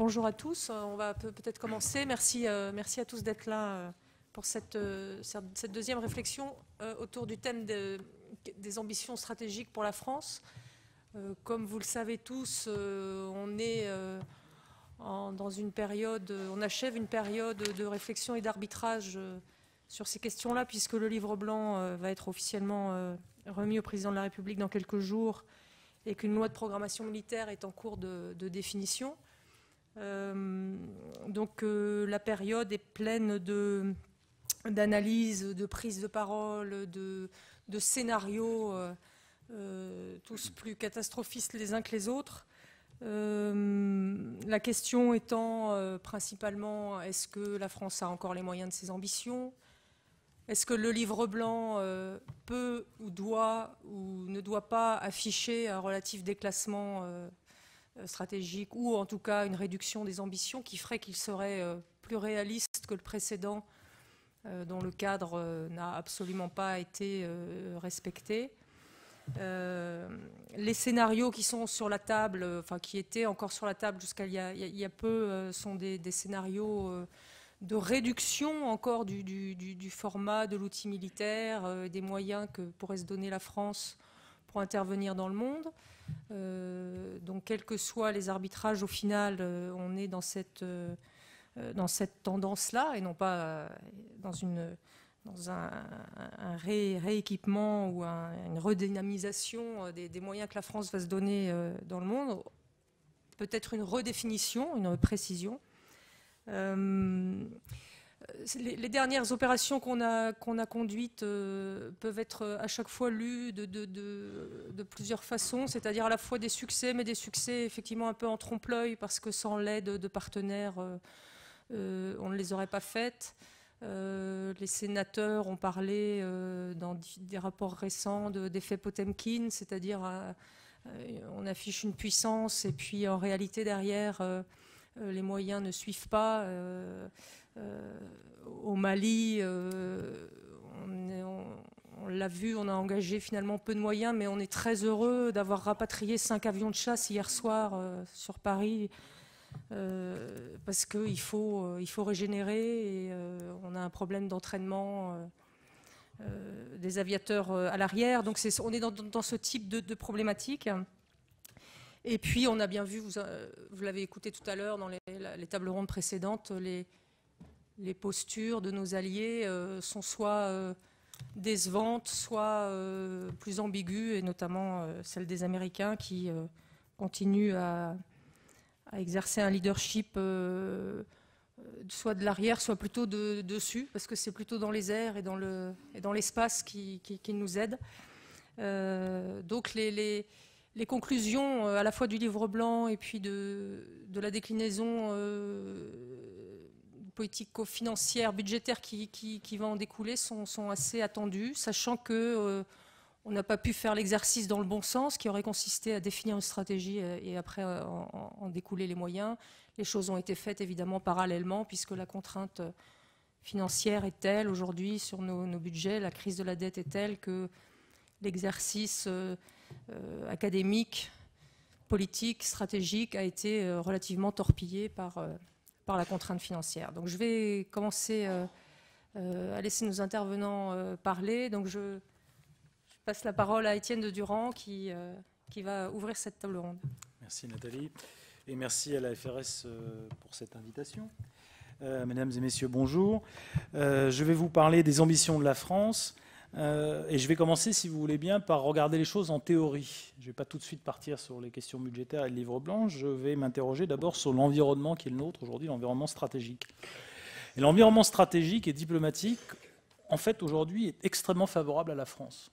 bonjour à tous. On va peut-être commencer. Merci, merci à tous d'être là pour cette, deuxième réflexion autour du thème des ambitions stratégiques pour la France. Comme vous le savez tous, on est dans une période, on achève une période de réflexion et d'arbitrage sur ces questions-là, puisque le livre blanc euh, va être officiellement euh, remis au président de la République dans quelques jours et qu'une loi de programmation militaire est en cours de, définition. Euh, donc la période est pleine d'analyses, de, prises de parole, de, scénarios, tous plus catastrophistes les uns que les autres. la question étant principalement est-ce que la France a encore les moyens de ses ambitions? Est-ce que le livre blanc euh, peut ou doit ou ne doit pas afficher un relatif déclassement euh, euh, stratégique ou en tout cas une réduction des ambitions qui ferait qu'il serait plus réaliste que le précédent dont le cadre n'a absolument pas été respecté les scénarios qui sont sur la table, enfin qui étaient encore sur la table jusqu'à il, y a peu, sont des scénarios de réduction encore du, format de l'outil militaire, euh, des moyens que pourrait se donner la France pour intervenir dans le monde. Euh, donc, quels que soient les arbitrages, au final, euh, on est dans cette, dans cette tendance-là et non pas dans, une, dans un, rééquipement ou une redynamisation des, moyens que la France va se donner dans le monde. Peut-être une redéfinition, une précision. Euh, les, dernières opérations qu'on a, conduites euh, peuvent être à chaque fois lues de, plusieurs façons, c'est-à-dire à la fois des succès, mais des succès effectivement un peu en trompe-l'œil, parce que sans l'aide de partenaires, euh, on ne les aurait pas faites. les sénateurs ont parlé dans des rapports récents d'effet Potemkin, c'est-à-dire on affiche une puissance et puis en réalité derrière euh, les moyens ne suivent pas. Euh, euh, au Mali, on, l'a vu, on a engagé finalement peu de moyens, mais on est très heureux d'avoir rapatrié cinq avions de chasse hier soir sur Paris. parce qu'il faut, faut régénérer et on a un problème d'entraînement des aviateurs à l'arrière. Donc on est dans, ce type de, de problématique. Et puis, on a bien vu, vous, euh, l'avez écouté tout à l'heure dans les, tables rondes précédentes, les, postures de nos alliés euh, sont soit euh, décevantes, soit plus ambiguës, et notamment celle des Américains qui continuent à, exercer un leadership soit de l'arrière, soit plutôt de, dessus, parce que c'est plutôt dans les airs et dans l'espace qui, nous aide. donc les les conclusions euh, à la fois du livre blanc et puis de, la déclinaison euh, politico-financière, budgétaire qui, qui, va en découler sont, assez attendues, sachant que euh, on n'a pas pu faire l'exercice dans le bon sens, qui aurait consisté à définir une stratégie et après en, découler les moyens. Les choses ont été faites évidemment parallèlement, puisque la contrainte financière est telle aujourd'hui sur nos, budgets, la crise de la dette est telle que l'exercice euh, académique, politique, stratégique a été euh, relativement torpillé par, euh, par la contrainte financière. Donc je vais commencer à laisser nos intervenants parler. Donc je, passe la parole à Étienne de Durand qui, qui va ouvrir cette table ronde. Merci Nathalie et merci à la FRS pour cette invitation. mesdames et messieurs, bonjour. je vais vous parler des ambitions de la France euh, et je vais commencer, si vous voulez bien, par regarder les choses en théorie. Je ne vais pas tout de suite partir sur les questions budgétaires et le livre blanc. Je vais m'interroger d'abord sur l'environnement qui est le nôtre aujourd'hui, l'environnement stratégique. Et l'environnement stratégique et diplomatique, en fait, aujourd'hui, est extrêmement favorable à la France.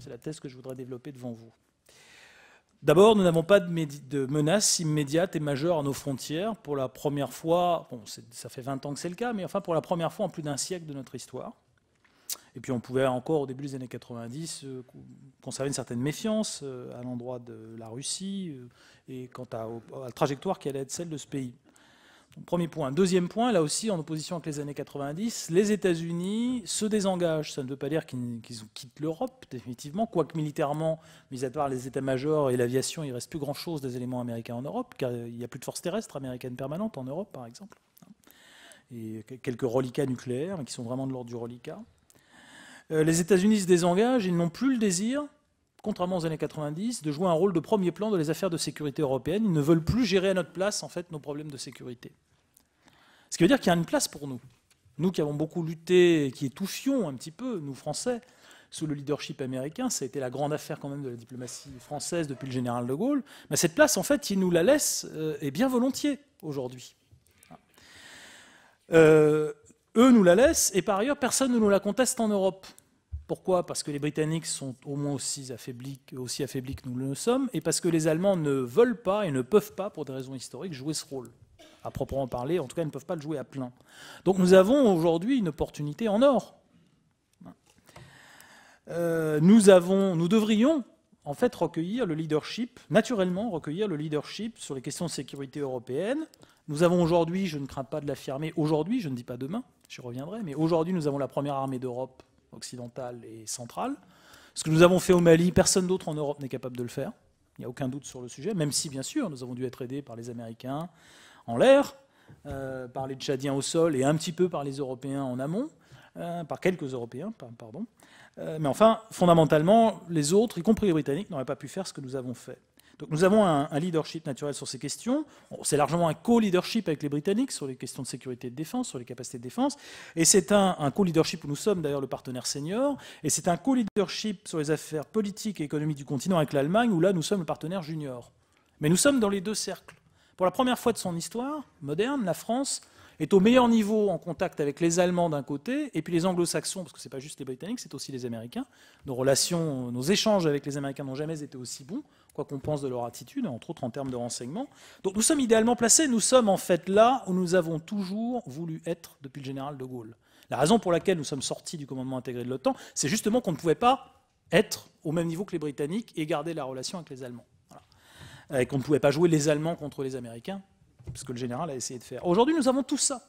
C'est la thèse que je voudrais développer devant vous. D'abord, nous n'avons pas de, menaces immédiates et majeures à nos frontières. Pour la première fois, bon, ça fait 20 ans que c'est le cas, mais enfin pour la première fois en plus d'un siècle de notre histoire. Et puis on pouvait encore, au début des années 90, euh, conserver une certaine méfiance euh, à l'endroit de la Russie euh, et quant à, la trajectoire qui allait être celle de ce pays. Premier point. Deuxième point, là aussi en opposition avec les années 90, les États-Unis se désengagent. Ça ne veut pas dire qu'ils quittent l'Europe, définitivement, quoique militairement, mis à part les états-majors et l'aviation, il ne reste plus grand-chose des éléments américains en Europe, car il n'y a plus de force terrestre américaine permanente en Europe, par exemple. Et quelques reliquats nucléaires, mais qui sont vraiment de l'ordre du reliquat. Euh, les États-Unis se désengagent, ils n'ont plus le désir contrairement aux années 90, de jouer un rôle de premier plan dans les affaires de sécurité européennes. Ils ne veulent plus gérer à notre place en fait nos problèmes de sécurité. Ce qui veut dire qu'il y a une place pour nous. Nous qui avons beaucoup lutté, qui étouffions un petit peu, nous Français, sous le leadership américain, ça a été la grande affaire quand même de la diplomatie française depuis le général de Gaulle. Mais cette place, en fait, ils nous la laissent, euh, et bien volontiers aujourd'hui. Euh, eux nous la laissent, et par ailleurs, personne ne nous la conteste en Europe. Pourquoi? Parce que les Britanniques sont au moins aussi affaiblis, que nous le sommes, et parce que les Allemands ne veulent pas et ne peuvent pas, pour des raisons historiques, jouer ce rôle à proprement parler. En tout cas, ils ne peuvent pas le jouer à plein. Donc nous avons aujourd'hui une opportunité en or. Euh, nous, avons, nous devrions en fait recueillir le leadership, naturellement recueillir le leadership sur les questions de sécurité européenne. Nous avons aujourd'hui, je ne crains pas de l'affirmer, aujourd'hui, je ne dis pas demain, j'y reviendrai, mais aujourd'hui nous avons la première armée d'Europe occidentale et centrale. Ce que nous avons fait au Mali, personne d'autre en Europe n'est capable de le faire. Il n'y a aucun doute sur le sujet, même si bien sûr nous avons dû être aidés par les Américains, en l'air, euh, par les Tchadiens au sol et un petit peu par les Européens en amont, euh, par quelques Européens, pardon. Euh, mais enfin, fondamentalement, les autres, y compris les Britanniques, n'auraient pas pu faire ce que nous avons fait. Donc nous avons un, leadership naturel sur ces questions. C'est largement un co-leadership avec les Britanniques sur les questions de sécurité et de défense, sur les capacités de défense. Et c'est un, un co-leadership où nous sommes d'ailleurs le partenaire senior. Et c'est un co-leadership sur les affaires politiques et économiques du continent avec l'Allemagne, où là nous sommes le partenaire junior. Mais nous sommes dans les deux cercles. Pour la première fois de son histoire moderne, la France est au meilleur niveau en contact avec les Allemands d'un côté, et puis les Anglo-Saxons, parce que ce n'est pas juste les Britanniques, c'est aussi les Américains. Nos relations, nos échanges avec les Américains n'ont jamais été aussi bons, quoi qu'on pense de leur attitude, entre autres en termes de renseignement. Donc nous sommes idéalement placés, nous sommes en fait là où nous avons toujours voulu être depuis le général de Gaulle. La raison pour laquelle nous sommes sortis du commandement intégré de l'OTAN, c'est justement qu'on ne pouvait pas être au même niveau que les Britanniques et garder la relation avec les Allemands et qu'on ne pouvait pas jouer les Allemands contre les Américains, ce que le général a essayé de faire. Aujourd'hui, nous avons tout ça.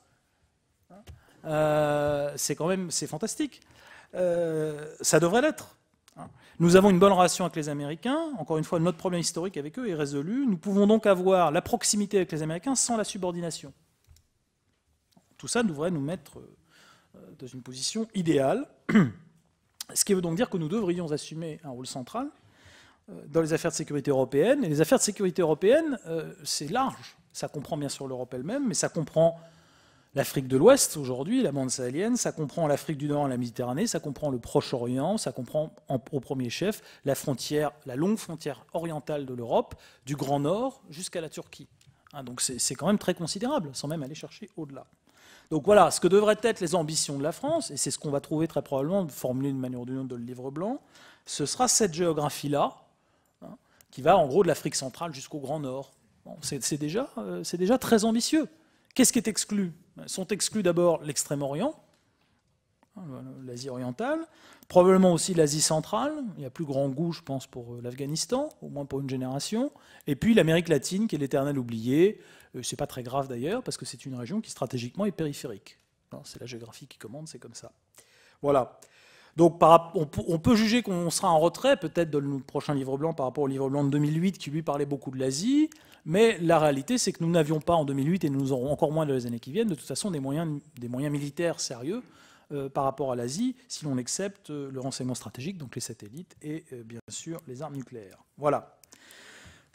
Euh, c'est quand même c'est fantastique. Euh, ça devrait l'être. Nous avons une bonne relation avec les Américains. Encore une fois, notre problème historique avec eux est résolu. Nous pouvons donc avoir la proximité avec les Américains sans la subordination. Tout ça devrait nous mettre euh, dans une position idéale. Ce qui veut donc dire que nous devrions assumer un rôle central euh, dans les affaires de sécurité européenne. Et les affaires de sécurité européenne, euh, c'est large. Ça comprend bien sûr l'Europe elle-même, mais ça comprend l'Afrique de l'Ouest aujourd'hui, la bande sahélienne, ça comprend l'Afrique du Nord et la Méditerranée, ça comprend le Proche-Orient, ça comprend au premier chef la frontière, la longue frontière orientale de l'Europe, du Grand Nord jusqu'à la Turquie. Hein, donc c'est quand même très considérable, sans même aller chercher au-delà. Donc voilà, ce que devraient être les ambitions de la France, et c'est ce qu'on va trouver très probablement formulé d'une manière ou d'une autre dans le livre blanc, ce sera cette géographie-là, qui va en gros de l'Afrique centrale jusqu'au Grand Nord. c'est euh, déjà, très ambitieux. Qu'est-ce qui est exclu? Sont exclus d'abord l'Extrême-Orient, hein, l'Asie orientale, probablement aussi l'Asie centrale, il y a plus grand goût, je pense, pour euh, l'Afghanistan, au moins pour une génération, et puis l'Amérique latine, qui est l'éternel oublié. Euh, c'est pas très grave d'ailleurs, parce que c'est une région qui stratégiquement est périphérique. C'est la géographie qui commande, c'est comme ça. Voilà. Donc on peut juger qu'on sera en retrait peut-être dans le prochain livre blanc par rapport au livre blanc de 2008 qui lui parlait beaucoup de l'Asie, mais la réalité c'est que nous n'avions pas en 2008 et nous aurons encore moins dans les années qui viennent de toute façon des moyens, des moyens militaires sérieux euh, par rapport à l'Asie si l'on accepte euh, le renseignement stratégique, donc les satellites et euh, bien sûr les armes nucléaires. Voilà.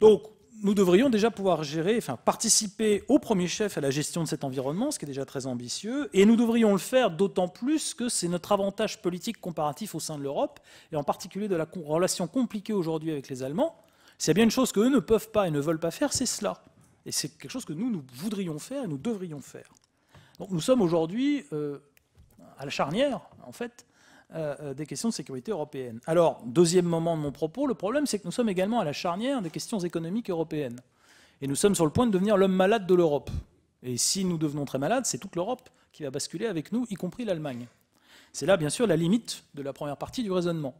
Donc nous devrions déjà pouvoir gérer, enfin participer au premier chef à la gestion de cet environnement, ce qui est déjà très ambitieux, et nous devrions le faire d'autant plus que c'est notre avantage politique comparatif au sein de l'Europe, et en particulier de la relation compliquée aujourd'hui avec les Allemands. S'il y a bien une chose qu'eux ne peuvent pas et ne veulent pas faire, c'est cela. Et c'est quelque chose que nous, nous voudrions faire et nous devrions faire. Donc nous sommes aujourd'hui euh, à la charnière, en fait, euh, euh, des questions de sécurité européenne. Alors, deuxième moment de mon propos, le problème c'est que nous sommes également à la charnière des questions économiques européennes. Et nous sommes sur le point de devenir l'homme malade de l'Europe. Et si nous devenons très malades, c'est toute l'Europe qui va basculer avec nous, y compris l'Allemagne. C'est là, bien sûr, la limite de la première partie du raisonnement.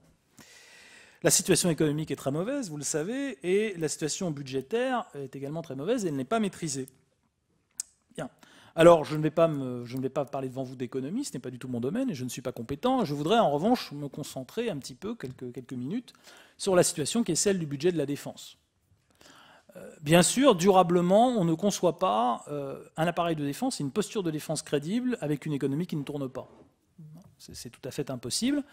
La situation économique est très mauvaise, vous le savez, et la situation budgétaire est également très mauvaise et elle n'est pas maîtrisée. Bien. Alors, je ne, vais pas parler devant vous d'économie, ce n'est pas du tout mon domaine et je ne suis pas compétent. Je voudrais en revanche me concentrer un petit peu, quelques, quelques minutes, sur la situation qui est celle du budget de la défense. Euh, bien sûr, durablement, on ne conçoit pas euh, un appareil de défense et une posture de défense crédible avec une économie qui ne tourne pas. C'est tout à fait impossible.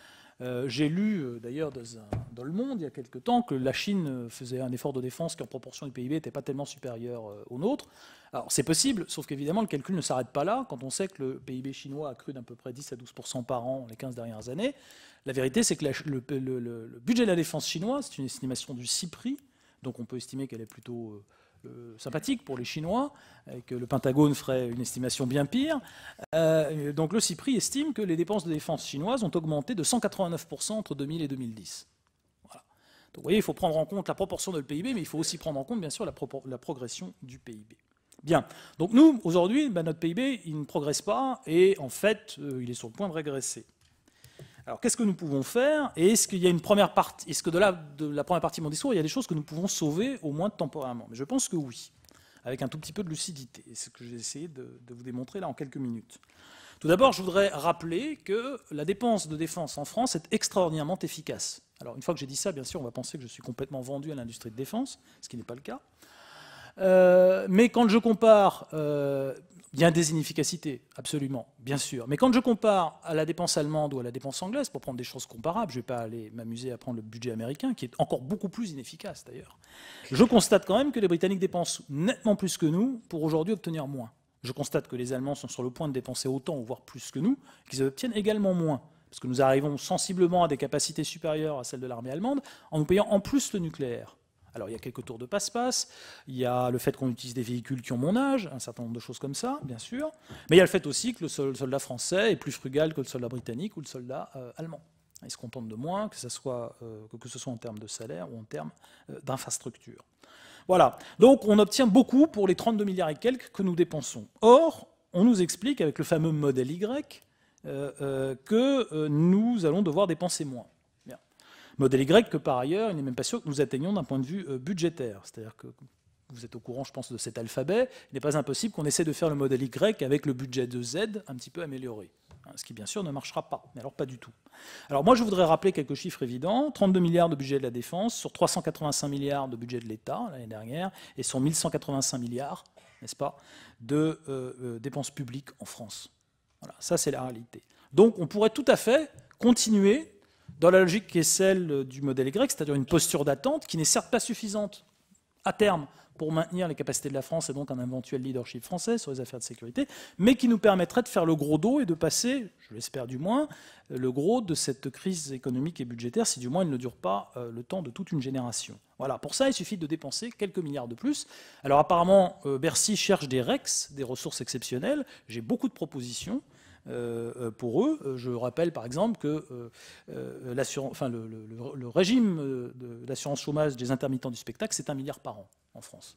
Euh, j'ai lu d'ailleurs dans, Le Monde il y a quelque temps que la Chine faisait un effort de défense qui en proportion du PIB n'était pas tellement supérieur au nôtre. Alors c'est possible, sauf qu'évidemment le calcul ne s'arrête pas là. Quand on sait que le PIB chinois a cru d'à peu près 10 à 12% par an les 15 dernières années, la vérité c'est que le, budget de la défense chinois, c'est une estimation du CIPRI, donc on peut estimer qu'elle est plutôt euh, euh, sympathique pour les Chinois, et que le Pentagone ferait une estimation bien pire. Euh, donc le CIPRI estime que les dépenses de défense chinoises ont augmenté de 189% entre 2000 et 2010. Donc vous voyez, il faut prendre en compte la proportion de le PIB, mais il faut aussi prendre en compte, bien sûr, la, progression du PIB. Bien. Donc nous, aujourd'hui, ben, notre PIB, il ne progresse pas, et en fait, il est sur le point de régresser. Alors qu'est-ce que nous pouvons faire Et est-ce qu'il y a une première partie Est-ce que de la, de la première partie de mon discours, il y a des choses que nous pouvons sauver, au moins temporairement? Mais je pense que oui, avec un tout petit peu de lucidité. C'est ce que j'ai essayé de, vous démontrer là en quelques minutes. Tout d'abord, je voudrais rappeler que la dépense de défense en France est extraordinairement efficace. Alors une fois que j'ai dit ça, bien sûr, on va penser que je suis complètement vendu à l'industrie de défense, ce qui n'est pas le cas. Euh, mais quand je compare euh, il y a des inefficacités, absolument, bien sûr. Mais quand je compare à la dépense allemande ou à la dépense anglaise, pour prendre des choses comparables, je ne vais pas aller m'amuser à prendre le budget américain, qui est encore beaucoup plus inefficace d'ailleurs, je constate quand même que les Britanniques dépensent nettement plus que nous pour aujourd'hui obtenir moins. Je constate que les Allemands sont sur le point de dépenser autant, voire plus que nous, qu'ils obtiennent également moins. Parce que nous arrivons sensiblement à des capacités supérieures à celles de l'armée allemande en nous payant en plus le nucléaire. Alors il y a quelques tours de passe-passe, il y a le fait qu'on utilise des véhicules qui ont mon âge, un certain nombre de choses comme ça, bien sûr, mais il y a le fait aussi que le soldat français est plus frugal que le soldat britannique ou le soldat euh, allemand. Il se contente de moins, que ce, soit, euh, que ce soit en termes de salaire ou en termes euh, d'infrastructure. Voilà, donc on obtient beaucoup pour les 32 milliards et quelques que nous dépensons. Or, on nous explique avec le fameux modèle Y que nous allons devoir dépenser moins. Modèle Y que par ailleurs, il n'est même pas sûr que nous atteignions d'un point de vue euh, budgétaire. C'est-à-dire que vous êtes au courant, je pense, de cet alphabet. Il n'est pas impossible qu'on essaie de faire le modèle Y avec le budget de Z un petit peu amélioré. Hein, ce qui, bien sûr, ne marchera pas. Mais alors, pas du tout. Alors, moi, je voudrais rappeler quelques chiffres évidents 32 milliards de budget de la défense sur 385 milliards de budget de l'État l'année dernière et sur 1185 milliards, n'est-ce pas, de euh, euh, dépenses publiques en France. Voilà, ça, c'est la réalité. Donc, on pourrait tout à fait continuer dans la logique qui est celle du modèle Y, c'est-à-dire une posture d'attente qui n'est certes pas suffisante à terme pour maintenir les capacités de la France et donc un éventuel leadership français sur les affaires de sécurité, mais qui nous permettrait de faire le gros dos et de passer, je l'espère du moins, le gros de cette crise économique et budgétaire, si du moins il ne dure pas euh, le temps de toute une génération. Voilà, pour ça, il suffit de dépenser quelques milliards de plus. Alors apparemment, euh, Bercy cherche des REX, des ressources exceptionnelles. J'ai beaucoup de propositions. Euh, euh, pour eux. Euh, je rappelle par exemple que le, régime d'assurance chômage des intermittents du spectacle, c'est un milliard par an en France.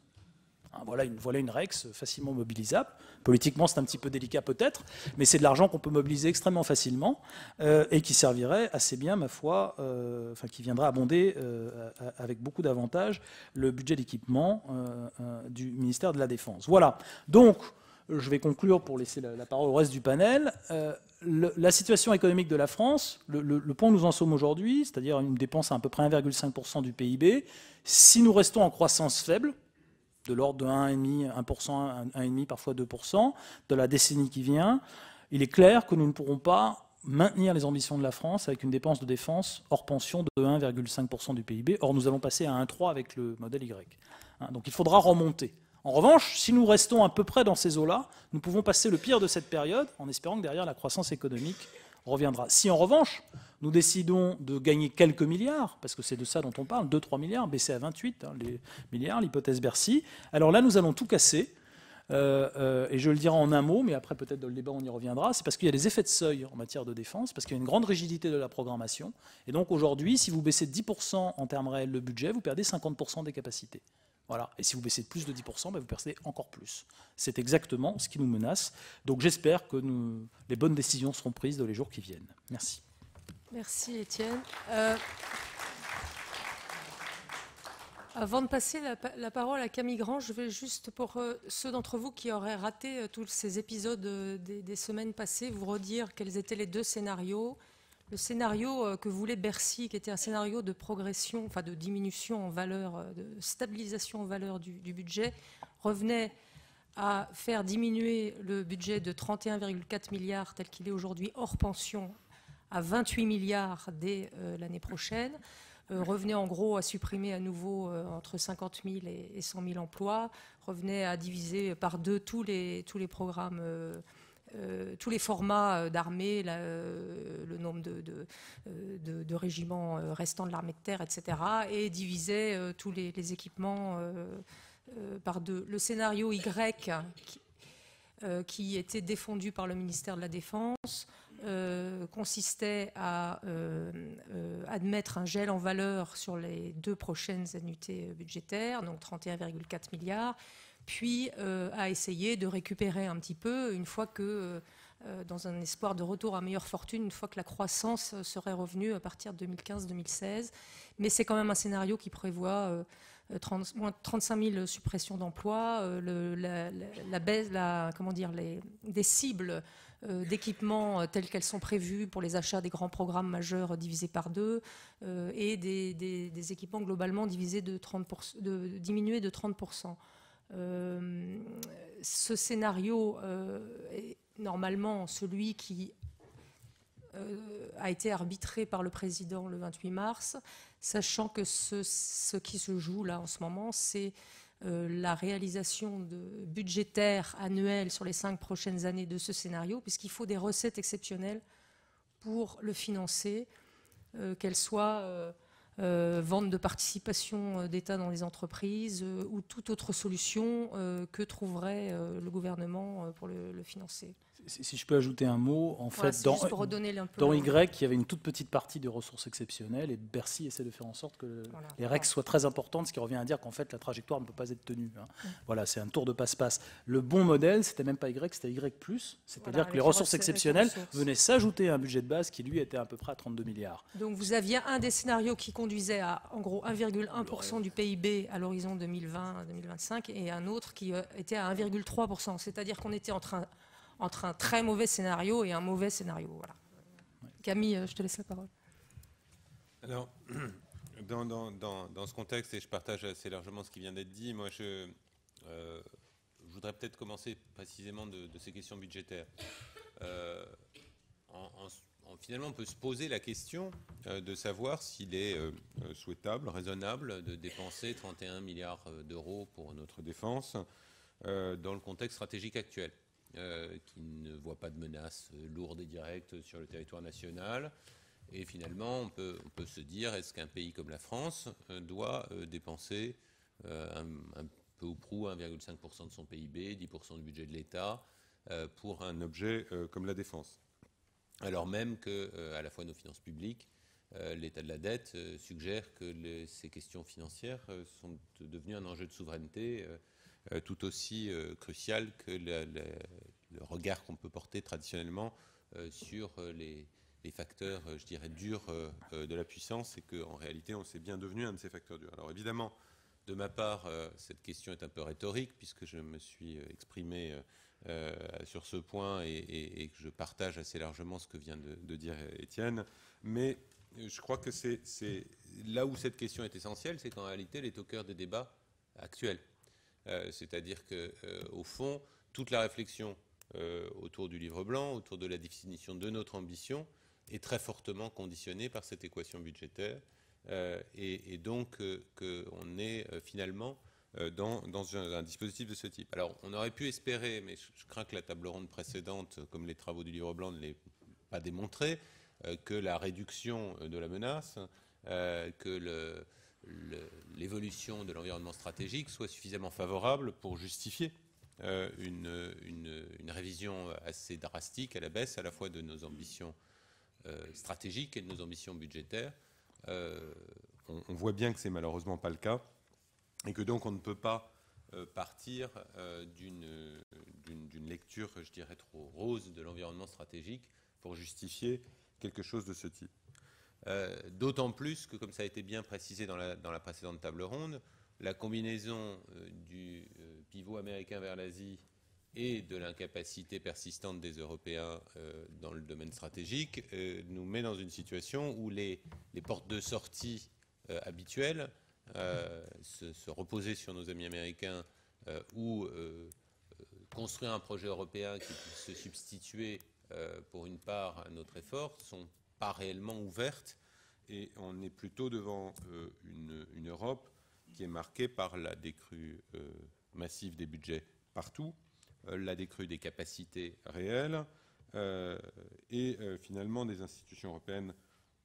Hein, voilà une, voilà une REX facilement mobilisable. Politiquement, c'est un petit peu délicat peut-être, mais c'est de l'argent qu'on peut mobiliser extrêmement facilement et qui servirait assez bien, ma foi, enfin qui viendra abonder avec beaucoup d'avantages le budget d'équipement du ministère de la Défense. Voilà. Donc, je vais conclure pour laisser la, parole au reste du panel. Euh, la situation économique de la France, le, point où nous en sommes aujourd'hui, c'est-à-dire une dépense à peu près 1,5% du PIB, si nous restons en croissance faible, de l'ordre de 1,5%, 1%, 1,5%, parfois 2%, de la décennie qui vient, il est clair que nous ne pourrons pas maintenir les ambitions de la France avec une dépense de défense hors pension de 1,5% du PIB. Or, nous allons passer à 1,3 avec le modèle Y. Hein, donc il faudra remonter. En revanche, si nous restons à peu près dans ces eaux-là, nous pouvons passer le pire de cette période en espérant que derrière la croissance économique reviendra. Si en revanche, nous décidons de gagner quelques milliards, parce que c'est de ça dont on parle, 2-3 milliards, baisser à 28 hein, les milliards, l'hypothèse Bercy, alors là, nous allons tout casser. Euh, euh, et je le dirai en un mot, mais après peut-être dans le débat on y reviendra, c'est parce qu'il y a des effets de seuil en matière de défense, parce qu'il y a une grande rigidité de la programmation. Et donc aujourd'hui, si vous baissez de 10% en termes réels le budget, vous perdez 50% des capacités. Voilà. Et si vous baissez de plus de 10%, ben, vous perdez encore plus. C'est exactement ce qui nous menace. Donc j'espère que les bonnes décisions seront prises dans les jours qui viennent. Merci. Merci Étienne. Euh, Avant de passer la, parole à Camille Grand, je vais juste pour euh, ceux d'entre vous qui auraient raté euh, tous ces épisodes des, semaines passées, vous redire quels étaient les deux scénarios. Le scénario que voulait Bercy, qui était un scénario de progression, enfin de diminution en valeur, de stabilisation en valeur du, budget, revenait à faire diminuer le budget de 31,4 milliards tel qu'il est aujourd'hui hors pension à 28 milliards dès l'année prochaine. Euh, revenait en gros à supprimer à nouveau euh, entre 50 000 et, 100 000 emplois, revenait à diviser par deux tous les, tous les programmes. Euh, tous les formats d'armée, le nombre de, régiments restants de l'armée de terre, etc., et divisait tous les, équipements par deux. Le scénario Y, qui, qui, était défendu par le ministère de la Défense, euh, consistait à euh, euh, admettre un gel en valeur sur les deux prochaines annuités budgétaires, donc 31,4 milliards, puis à essayer de récupérer un petit peu une fois que, dans un espoir de retour à meilleure fortune, une fois que la croissance serait revenue à partir de 2015-2016. Mais c'est quand même un scénario qui prévoit 30, moins 35 000 suppressions d'emplois, la, baisse, comment dire, des cibles euh, d'équipements euh, tels qu'elles sont prévues pour les achats des grands programmes majeurs divisés par deux euh, et des, équipements globalement divisés de 30%, de, diminués de 30%. Ce scénario est normalement celui qui a été arbitré par le président le 28 mars, sachant que ce, qui se joue là en ce moment, c'est euh, la réalisation budgétaire annuelle sur les cinq prochaines années de ce scénario, puisqu'il faut des recettes exceptionnelles pour le financer, euh, qu'elles soient euh, vente de participation d'État dans les entreprises ou toute autre solution que trouverait le gouvernement pour le financer si je peux ajouter un mot, en fait, dans, dans Y, il y avait une toute petite partie de ressources exceptionnelles et Bercy essaie de faire en sorte que les règles soient très importantes, ce qui revient à dire qu'en fait la trajectoire ne peut pas être tenue. Hein. Voilà, c'est un tour de passe-passe. Le bon modèle, c'était même pas Y, c'était Y+, c'est-à-dire que les ressources exceptionnelles venaient s'ajouter à un budget de base qui lui était à peu près à 32 milliards. Donc vous aviez un des scénarios qui conduisait à en gros 1,1% du PIB à l'horizon 2020-2025 et un autre qui euh, était à 1,3%, c'est-à-dire qu'on était en train entre un très mauvais scénario et un mauvais scénario. Voilà. Camille, euh, je te laisse la parole. Alors, dans, dans, ce contexte, et je partage assez largement ce qui vient d'être dit, moi je, euh, voudrais peut-être commencer précisément de, ces questions budgétaires. Euh, finalement, on peut se poser la question de savoir s'il est souhaitable, raisonnable de dépenser 31 milliards d'euros pour notre défense dans le contexte stratégique actuel. Euh, qui ne voit pas de menaces lourdes et directes sur le territoire national. Et finalement, on peut, se dire, est-ce qu'un pays comme la France euh, doit euh, dépenser un, peu ou prou 1,5% de son PIB, 10% du budget de l'État, pour un objet comme la défense? Alors même que, à la fois nos finances publiques, l'état de la dette suggère que ces questions financières sont devenues un enjeu de souveraineté tout aussi euh, crucial que le, regard qu'on peut porter traditionnellement euh, sur les, facteurs, je dirais, durs de la puissance et qu'en réalité, on s'est bien devenu un de ces facteurs durs. Alors évidemment, de ma part, cette question est un peu rhétorique puisque je me suis exprimé sur ce point et, que je partage assez largement ce que vient de, de dire Étienne. Mais je crois que c'est là où cette question est essentielle, c'est qu'en réalité, elle est au cœur des débats actuels. Euh, c'est-à-dire que, euh, au fond, toute la réflexion euh, autour du livre blanc, autour de la définition de notre ambition, est très fortement conditionnée par cette équation budgétaire. Et, donc, qu'on est finalement dans, un, dispositif de ce type. Alors, on aurait pu espérer, mais je, crains que la table ronde précédente, comme les travaux du livre blanc ne l'aient pas démontré, que la réduction de la menace, que le, l'évolution de l'environnement stratégique soit suffisamment favorable pour justifier euh, une, révision assez drastique à la baisse à la fois de nos ambitions euh, stratégiques et de nos ambitions budgétaires. Euh, on, voit bien que c'est malheureusement pas le cas et que donc on ne peut pas partir d'une lecture, je dirais, trop rose de l'environnement stratégique pour justifier quelque chose de ce type. Euh, d'autant plus que, comme ça a été bien précisé dans la, précédente table ronde, la combinaison du pivot américain vers l'Asie et de l'incapacité persistante des Européens dans le domaine stratégique nous met dans une situation où les, portes de sortie habituelles, se, reposer sur nos amis américains ou construire un projet européen qui puisse se substituer euh, pour une part à notre effort, sont pas réellement ouvertes et on est plutôt devant euh, une, Europe qui est marquée par la décrue euh, massive des budgets partout, la décrue des capacités réelles et finalement des institutions européennes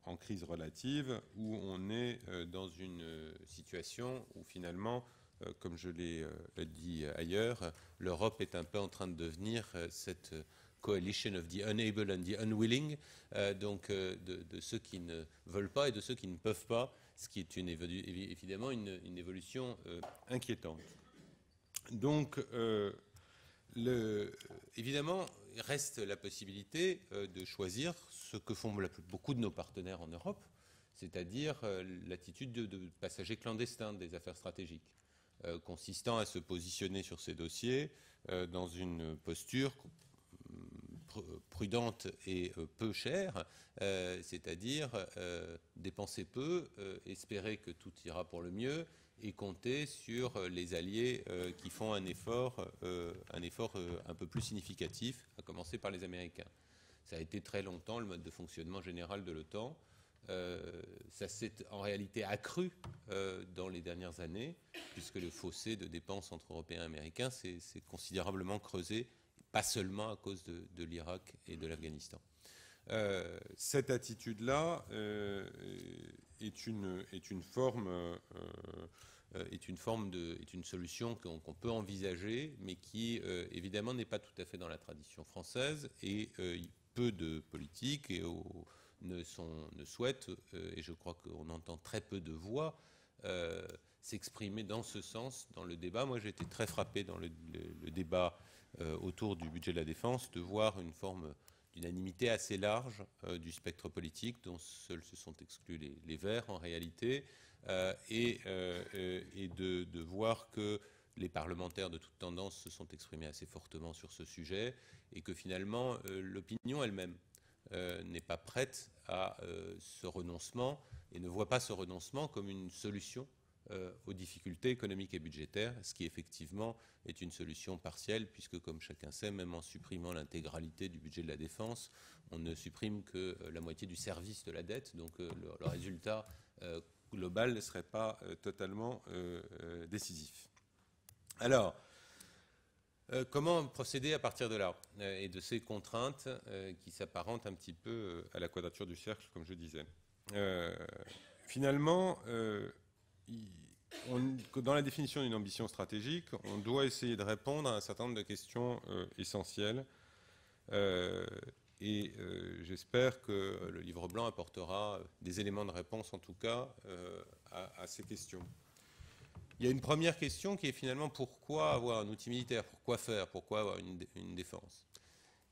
en crise relative où on est dans une situation où finalement euh, comme je l'ai euh, dit ailleurs, l'Europe est un peu en train de devenir euh, cette coalition of the unable and the unwilling, donc de, ceux qui ne veulent pas et de ceux qui ne peuvent pas, ce qui est évidemment une, évolution inquiétante. Donc, le, évidemment, reste la possibilité de choisir ce que font beaucoup de nos partenaires en Europe, c'est-à-dire l'attitude de, de passagers clandestins des affaires stratégiques. Euh, consistant à se positionner sur ces dossiers euh, dans une posture prudente et euh, peu chère, c'est-à-dire dépenser peu, espérer que tout ira pour le mieux et compter sur les alliés qui font un effort, un, effort un peu plus significatif, à commencer par les Américains. Ça a été très longtemps le mode de fonctionnement général de l'OTAN. Euh, ça s'est en réalité accru euh, dans les dernières années, puisque le fossé de dépenses entre Européens et Américains s'est considérablement creusé, pas seulement à cause de, l'Irak et de l'Afghanistan. Euh, cette attitude-là est, une, est, une, est une une solution qu'on peut envisager, mais qui évidemment n'est pas tout à fait dans la tradition française et peu de politiques et ne, souhaitent, euh, et je crois qu'on entend très peu de voix, euh, s'exprimer dans ce sens dans le débat. Moi, j'ai été très frappé dans le, débat euh, autour du budget de la défense de voir une forme d'unanimité assez large du spectre politique, dont seuls se sont exclus les, Verts en réalité, et, et de, de, voir que les parlementaires de toute tendance se sont exprimés assez fortement sur ce sujet, et que finalement l'opinion elle-même euh, n'est pas prête à euh, ce renoncement et ne voit pas ce renoncement comme une solution euh, aux difficultés économiques et budgétaires, ce qui effectivement est une solution partielle, puisque comme chacun sait, même en supprimant l'intégralité du budget de la défense, on ne supprime que la moitié du service de la dette, donc le, le, résultat global ne serait pas totalement décisif. Alors, euh, comment procéder à partir de là euh, et de ces contraintes euh, qui s'apparentent un petit peu à la quadrature du cercle, comme je disais Finalement, dans la définition d'une ambition stratégique, on doit essayer de répondre à un certain nombre de questions essentielles. et j'espère que le livre blanc apportera des éléments de réponse, en tout cas, à ces questions. Il y a une première question qui est finalement pourquoi avoir un outil militaire? Pourquoi faire? Pourquoi avoir une, défense?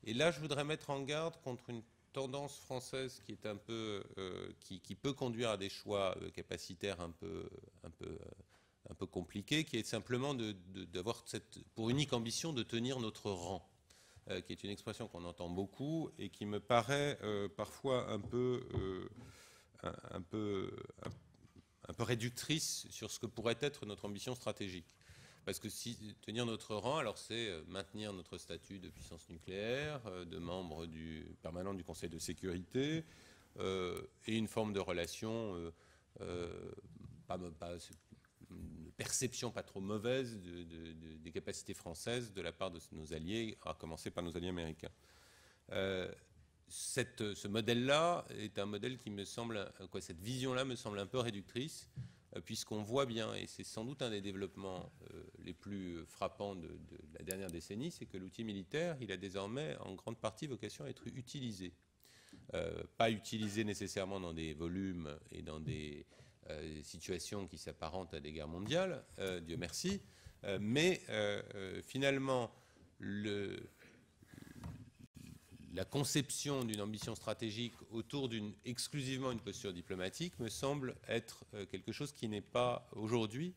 Et là, je voudrais mettre en garde contre une tendance française qui est un peu, euh, qui, peut conduire à des choix euh, capacitaires un peu, un euh, compliqués, qui est simplement d'avoir cette pour unique ambition de tenir notre rang, qui est une expression qu'on entend beaucoup et qui me paraît parfois un peu, un, peu, un peu réductrice sur ce que pourrait être notre ambition stratégique. Parce que tenir notre rang, alors c'est euh, maintenir notre statut de puissance nucléaire, euh, de membre du, permanent du Conseil de sécurité, euh, et une forme de relation, une perception pas trop mauvaise des capacités françaises de la part de nos alliés, à commencer par nos alliés américains. Ce modèle-là est un modèle qui me semble, cette vision-là me semble un peu réductrice, puisqu'on voit bien, et c'est sans doute un des développements euh, les plus frappants de, la dernière décennie, c'est que l'outil militaire, il a désormais en grande partie vocation à être utilisé. Euh, pas utilisé nécessairement dans des volumes et dans des situations qui s'apparentent à des guerres mondiales, Dieu merci, mais finalement, le, la conception d'une ambition stratégique autour d'une exclusivement une posture diplomatique me semble être euh, quelque chose qui n'est pas aujourd'hui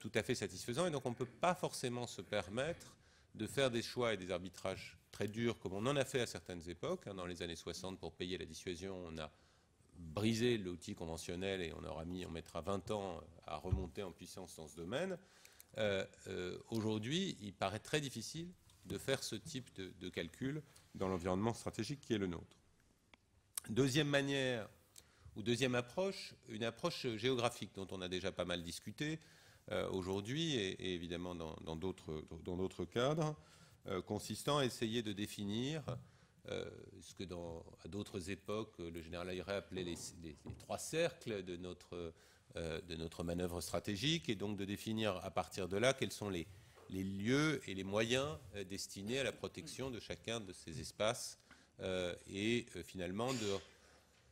tout à fait satisfaisant. Et donc on ne peut pas forcément se permettre de faire des choix et des arbitrages très durs comme on en a fait à certaines époques. Dans les années 60, pour payer la dissuasion, on a brisé l'outil conventionnel et on aura mis, on mettra 20 ans à remonter en puissance dans ce domaine. Euh, euh, aujourd'hui, il paraît très difficile de faire ce type de, calcul dans l'environnement stratégique qui est le nôtre. Deuxième manière, ou deuxième approche, une approche géographique dont on a déjà pas mal discuté euh, aujourd'hui et, évidemment dans d'autres cadres, consistant à essayer de définir ce que à d'autres époques le général Ayret appelait les, les, trois cercles de notre euh, de notre manœuvre stratégique et donc de définir à partir de là quels sont les, lieux et les moyens euh, destinés à la protection de chacun de ces espaces euh, et finalement de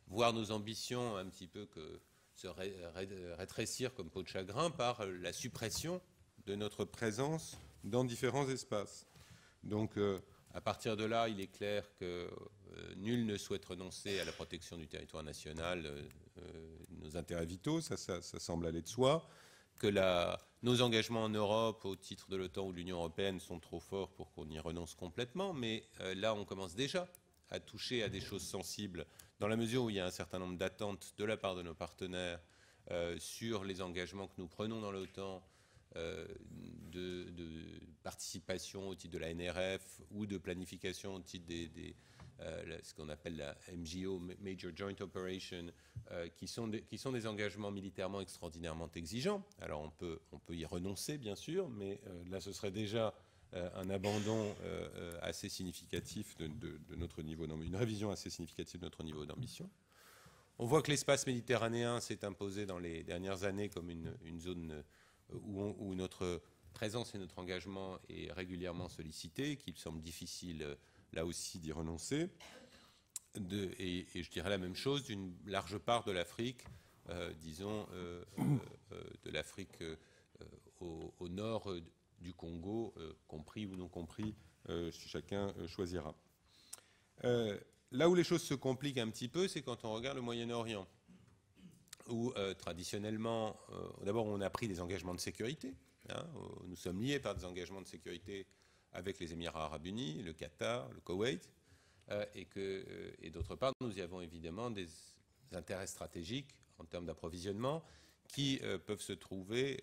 voir nos ambitions un petit peu se rétrécir comme peau de chagrin par la suppression de notre présence dans différents espaces. Donc à partir de là, il est clair que nul ne souhaite renoncer à la protection du territoire national euh, nos intérêts vitaux, ça, semble aller de soi, que nos engagements en Europe au titre de l'OTAN ou de l'Union européenne sont trop forts pour qu'on y renonce complètement, mais euh, là on commence déjà à toucher à des choses sensibles dans la mesure où il y a un certain nombre d'attentes de la part de nos partenaires euh, sur les engagements que nous prenons dans l'OTAN de, participation au titre de la NRF ou de planification au titre des, euh, ce qu'on appelle la MJO, Major Joint Operation, euh, qui, sont qui sont des engagements militairement extraordinairement exigeants. Alors on peut, on peut y renoncer, bien sûr, mais euh, là ce serait déjà un abandon assez significatif de, notre niveau, une révision assez significative de notre niveau d'ambition. On voit que l'espace méditerranéen s'est imposé dans les dernières années comme une, zone où, où, notre présence et notre engagement est régulièrement sollicité, qu'il semble difficile là aussi d'y renoncer. et, je dirais la même chose d'une large part de l'Afrique, euh, disons, euh, euh, de l'Afrique au, nord du Congo, compris ou non compris, chacun choisira. là où les choses se compliquent un petit peu, c'est quand on regarde le Moyen-Orient, où traditionnellement, d'abord on a pris des engagements de sécurité, hein, nous sommes liés par des engagements de sécurité avec les Émirats arabes unis, le Qatar, le Koweït, euh, et, euh, et d'autre part, nous avons évidemment des intérêts stratégiques en termes d'approvisionnement qui euh, peuvent se trouver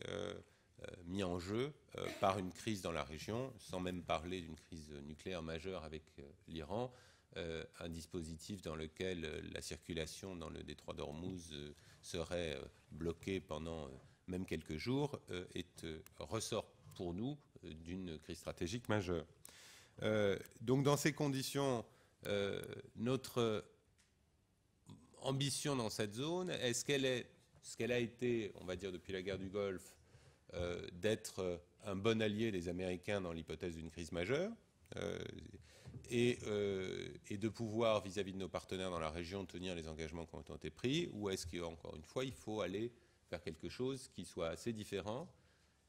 mis en jeu par une crise dans la région, sans même parler d'une crise nucléaire majeure avec l'Iran, un dispositif dans lequel la circulation dans le détroit d'Ormuz serait bloquée pendant même quelques jours, est, ressort pour nous d'une crise stratégique majeure. Euh, donc dans ces conditions, euh, notre ambition dans cette zone, est-ce qu'elle est ce qu'elle a été, on va dire, depuis la guerre du Golfe, euh, d'être un bon allié des Américains dans l'hypothèse d'une crise majeure, et, de pouvoir, vis-à-vis -vis de nos partenaires dans la région, tenir les engagements qui ont été pris, ou est-ce qu'encore une fois, il faut aller vers quelque chose qui soit assez différent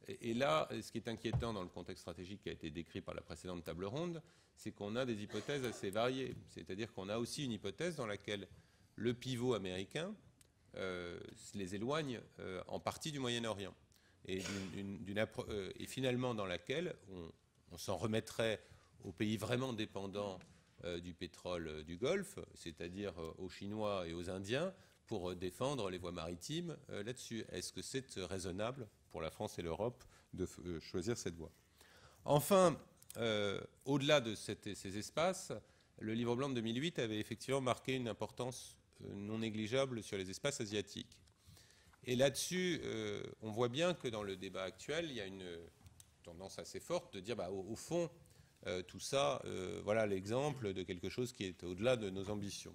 et, là, ce qui est inquiétant dans le contexte stratégique qui a été décrit par la précédente table ronde, c'est qu'on a des hypothèses assez variées. C'est-à-dire qu'on a aussi une hypothèse dans laquelle le pivot américain euh, les éloigne euh, en partie du Moyen-Orient. Et, euh, et, finalement dans laquelle on, s'en remettrait aux pays vraiment dépendants du pétrole du Golfe, c'est-à-dire aux Chinois et aux Indiens, pour défendre les voies maritimes là-dessus. Est-ce que c'est raisonnable? Pour la France et l'Europe de euh, choisir cette voie. Enfin, euh, au-delà de ces espaces, le livre blanc de 2008 avait effectivement marqué une importance euh, non négligeable sur les espaces asiatiques. Et là-dessus, on voit bien que dans le débat actuel, il y a une tendance assez forte de dire, bah, au, fond, tout ça, voilà l'exemple de quelque chose qui est au-delà de nos ambitions.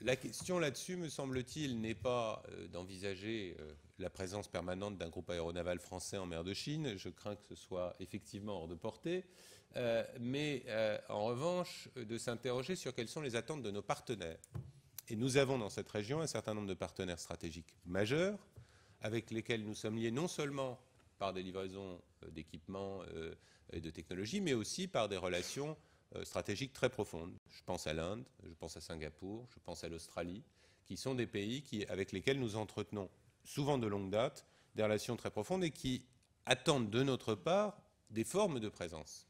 La question là-dessus, me semble-t-il, n'est pas d'envisager la présence permanente d'un groupe aéronaval français en mer de Chine. Je crains que ce soit effectivement hors de portée. Euh, mais en revanche, de s'interroger sur quelles sont les attentes de nos partenaires. Et nous avons dans cette région un certain nombre de partenaires stratégiques majeurs avec lesquels nous sommes liés non seulement par des livraisons d'équipements et de technologies, mais aussi par des relations euh, stratégiques très profondes. Je pense à l'Inde, je pense à Singapour, je pense à l'Australie, qui sont des pays avec lesquels nous entretenons souvent de longue date des relations très profondes et qui attendent de notre part des formes de présence.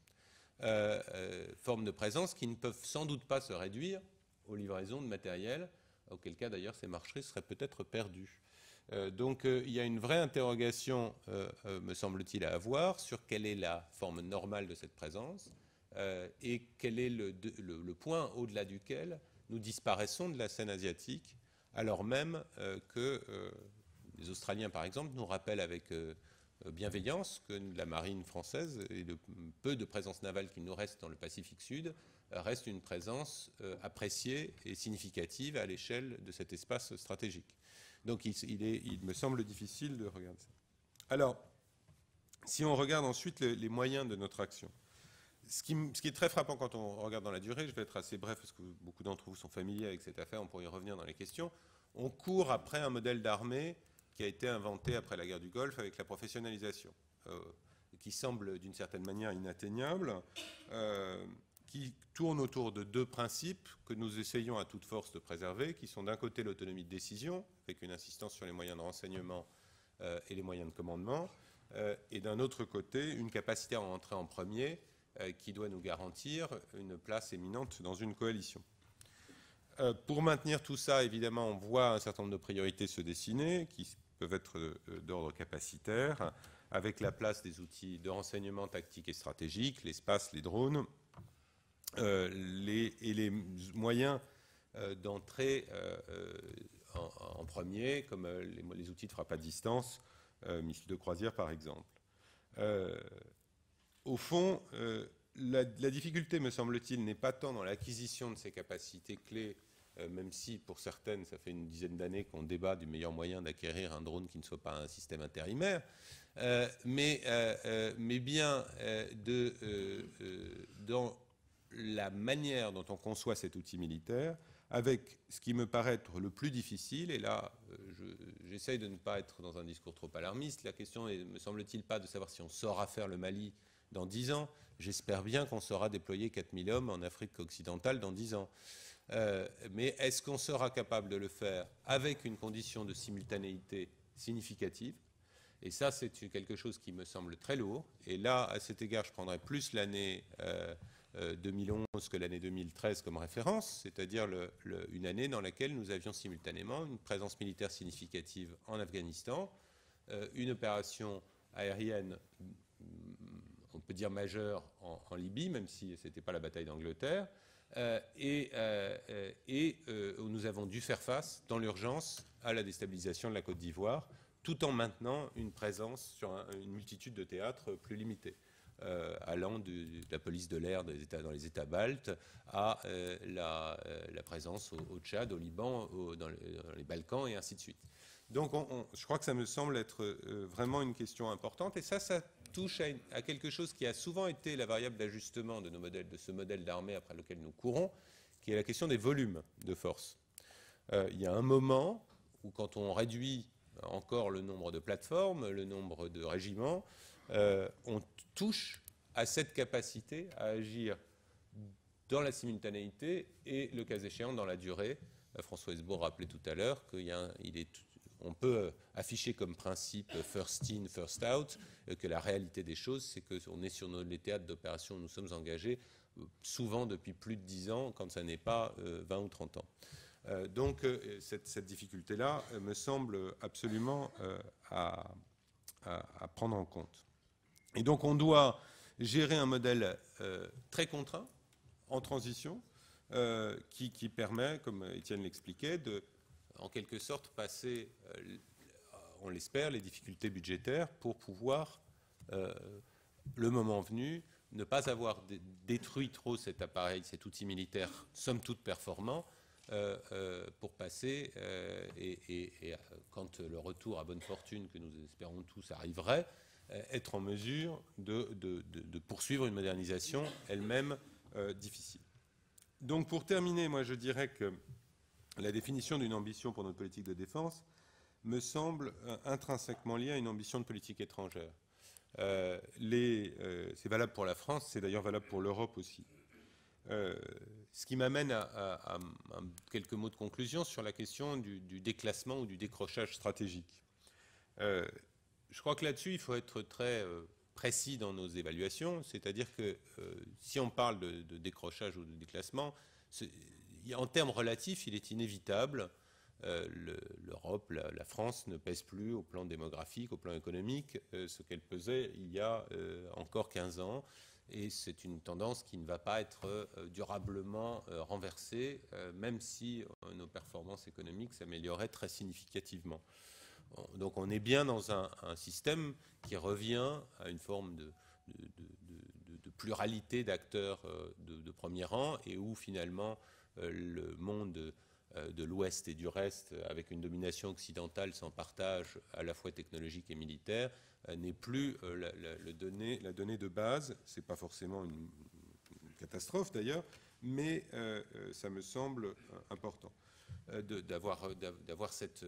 formes de présence qui ne peuvent sans doute pas se réduire aux livraisons de matériel, auquel cas d'ailleurs ces marcheries seraient peut-être perdues. Euh, donc euh, il y a une vraie interrogation, euh, me semble-t-il, à avoir sur quelle est la forme normale de cette présence et quel est le, point au-delà duquel nous disparaissons de la scène asiatique, alors même que les Australiens, par exemple, nous rappellent avec bienveillance que la marine française et le peu de présence navale qu'il nous reste dans le Pacifique Sud reste une présence appréciée et significative à l'échelle de cet espace stratégique. Donc il, me semble difficile de regarder ça. Alors, si on regarde ensuite les, moyens de notre action, ce qui, est très frappant quand on regarde dans la durée, je vais être assez bref parce que beaucoup d'entre vous sont familiers avec cette affaire, on pourrait y revenir dans les questions, on court après un modèle d'armée qui a été inventé après la guerre du Golfe avec la professionnalisation, euh, qui semble d'une certaine manière inatteignable. Euh, qui tourne autour de deux principes que nous essayons à toute force de préserver, qui sont d'un côté l'autonomie de décision, avec une insistance sur les moyens de renseignement euh, et les moyens de commandement, et d'un autre côté une capacité à entrer en premier, qui doit nous garantir une place éminente dans une coalition. pour maintenir tout ça, évidemment, on voit un certain nombre de priorités se dessiner, qui peuvent être d'ordre capacitaire, avec la place des outils de renseignement tactique et stratégique, l'espace, les drones, euh, et les moyens euh, d'entrer euh, en, premier, comme les, outils de frappe à distance, missiles de croisière par exemple. au fond, la, difficulté, me semble-t-il, n'est pas tant dans l'acquisition de ces capacités clés, même si pour certaines, ça fait une dizaine d'années qu'on débat du meilleur moyen d'acquérir un drone qui ne soit pas un système intérimaire, mais, mais, bien de, dans la manière dont on conçoit cet outil militaire, avec ce qui me paraît être le plus difficile, et là euh, j'essaye de ne pas être dans un discours trop alarmiste, la question ne me semble-t-il pas de savoir si on saura faire le Mali dans 10 ans, j'espère bien qu'on saura déployer 4000 hommes en Afrique occidentale dans 10 ans. Euh, mais est-ce qu'on sera capable de le faire avec une condition de simultanéité significative? Et ça, c'est quelque chose qui me semble très lourd. Et là, à cet égard, je prendrai plus l'année euh, 2011 euh, que l'année 2013 comme référence, c'est-à-dire une année dans laquelle nous avions simultanément une présence militaire significative en Afghanistan, euh, une opération aérienne, mm, on peut dire majeure, en, Libye, même si ce n'était pas la bataille d'Angleterre, euh, et, où nous avons dû faire face, dans l'urgence, à la déstabilisation de la Côte d'Ivoire, tout en maintenant une présence sur une multitude de théâtres plus limitée. Euh, allant de, la police de l'air dans les États baltes à euh, euh, la, présence au, Tchad, au Liban, dans, les, Balkans et ainsi de suite. Donc je crois que ça me semble être vraiment une question importante et ça, ça touche à, quelque chose qui a souvent été la variable d'ajustement de, nos modèles, de ce modèle d'armée après lequel nous courons, qui est la question des volumes de force. il y a un moment où quand on réduit encore le nombre de plateformes, le nombre de régiments, euh, on touche à cette capacité à agir dans la simultanéité et, le cas échéant, dans la durée. Euh, François Hesbourg rappelait tout à l'heure qu'on peut euh, afficher comme principe first in, first out, que la réalité des choses, c'est qu'on est sur les théâtres d'opération où nous sommes engagés souvent depuis plus de 10 ans, quand ça n'est pas 20 ou 30 ans. donc cette, difficulté-là me semble absolument à, prendre en compte. Et donc on doit gérer un modèle euh, très contraint, en transition, euh, qui, permet, comme Étienne l'expliquait, de, en quelque sorte, passer, euh, on l'espère, les difficultés budgétaires pour pouvoir, le moment venu, ne pas avoir détruit trop cet appareil, cet outil militaire, somme toute performant, pour passer, et, quand le retour à bonne fortune que nous espérons tous arriverait, euh, être en mesure de, poursuivre une modernisation elle-même euh, difficile. Donc pour terminer, moi je dirais que la définition d'une ambition pour notre politique de défense me semble euh, intrinsèquement liée à une ambition de politique étrangère. c'est valable pour la France, c'est d'ailleurs valable pour l'Europe aussi. ce qui m'amène à, quelques mots de conclusion sur la question du déclassement ou du décrochage stratégique je crois que là-dessus, il faut être très précis dans nos évaluations, c'est-à-dire que si on parle de, décrochage ou de déclassement, en termes relatifs, il est inévitable. L'Europe, la, France ne pèse plus au plan démographique, au plan économique, ce qu'elle pesait il y a encore 15 ans et c'est une tendance qui ne va pas être euh, durablement euh, renversée, euh, même si nos performances économiques s'amélioraient très significativement. Donc on est bien dans un, système qui revient à une forme de, pluralité d'acteurs de, premier rang et où finalement le monde de l'Ouest et du reste, avec une domination occidentale sans partage à la fois technologique et militaire, euh, n'est plus euh, la, donnée, la, donnée, de base. Ce n'est pas forcément une, catastrophe d'ailleurs, mais euh, ça me semble important d'avoir cette,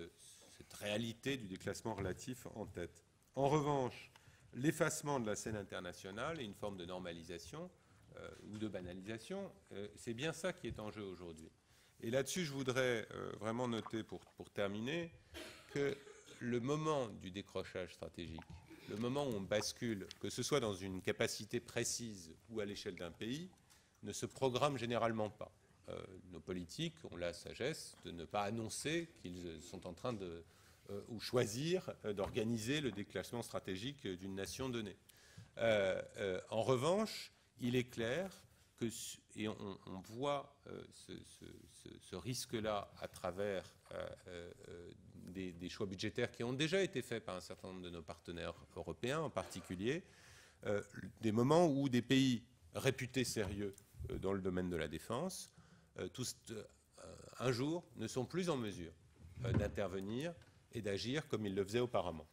cette, réalité du déclassement relatif en tête. En revanche, l'effacement de la scène internationale et une forme de normalisation ou de banalisation, c'est bien ça qui est en jeu aujourd'hui. Et là-dessus, je voudrais vraiment noter, pour, terminer, que le moment du décrochage stratégique, le moment où on bascule, que ce soit dans une capacité précise ou à l'échelle d'un pays, ne se programme généralement pas. Euh, nos politiques ont la sagesse de ne pas annoncer qu'ils sont en train de, euh, ou choisir euh, d'organiser le déclassement stratégique d'une nation donnée. en revanche, il est clair que, et on, voit ce, ce risque-là à travers des, choix budgétaires qui ont déjà été faits par un certain nombre de nos partenaires européens en particulier, euh, des moments où des pays réputés sérieux euh, dans le domaine de la défense, euh, tous un jour ne sont plus en mesure d'intervenir et d'agir comme ils le faisaient auparavant.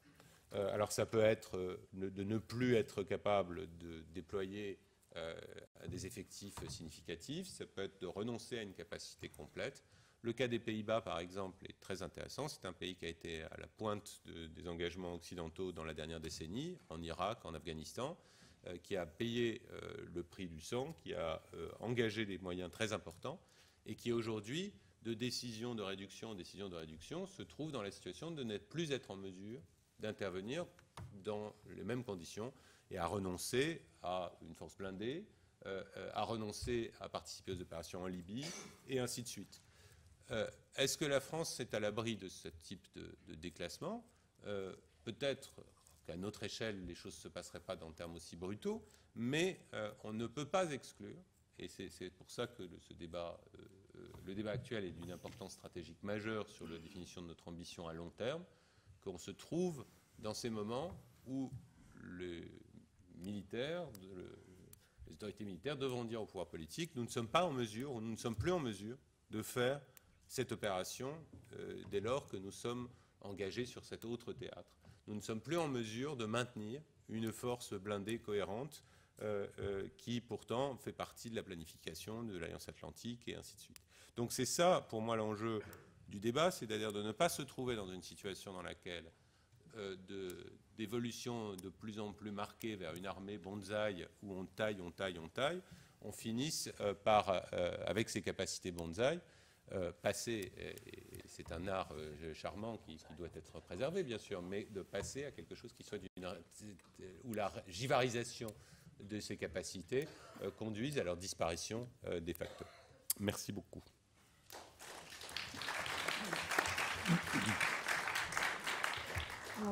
alors ça peut être de ne plus être capable de déployer des effectifs significatifs, ça peut être de renoncer à une capacité complète, le cas des Pays-Bas, par exemple, est très intéressant. C'est un pays qui a été à la pointe des engagements occidentaux dans la dernière décennie, en Irak, en Afghanistan, euh, qui a payé euh, le prix du sang, qui a euh, engagé des moyens très importants et qui aujourd'hui, de décision de réduction en décision de réduction, se trouve dans la situation de n'être plus être en mesure d'intervenir dans les mêmes conditions et à renoncer à une force blindée, à renoncer à participer aux opérations en Libye, et ainsi de suite. Euh, est-ce que la France est à l'abri de ce type de, déclassement? Euh, Peut-être qu'à notre échelle, les choses ne se passeraient pas dans termes aussi brutaux, mais euh, on ne peut pas exclure, et c'est pour ça que le, ce débat, le débat actuel est d'une importance stratégique majeure sur la définition de notre ambition à long terme, qu'on se trouve dans ces moments où les militaires, les autorités militaires devront dire au pouvoir politique, nous ne sommes pas en mesure, ou nous ne sommes plus en mesure de faire cette opération euh, dès lors que nous sommes engagés sur cet autre théâtre. Nous ne sommes plus en mesure de maintenir une force blindée cohérente euh, euh, qui pourtant fait partie de la planification de l'Alliance Atlantique et ainsi de suite. Donc c'est ça pour moi l'enjeu du débat, c'est-à-dire de ne pas se trouver dans une situation dans laquelle d'évolution de, plus en plus marquée vers une armée bonsaï où on taille, on taille, on taille, on finisse par, avec ses capacités bonsaï, euh, passer, c'est un art euh, charmant qui, doit être préservé bien sûr, mais de passer à quelque chose qui soit d'une, où la givarisation de ces capacités euh, conduise à leur disparition de facto. Merci beaucoup.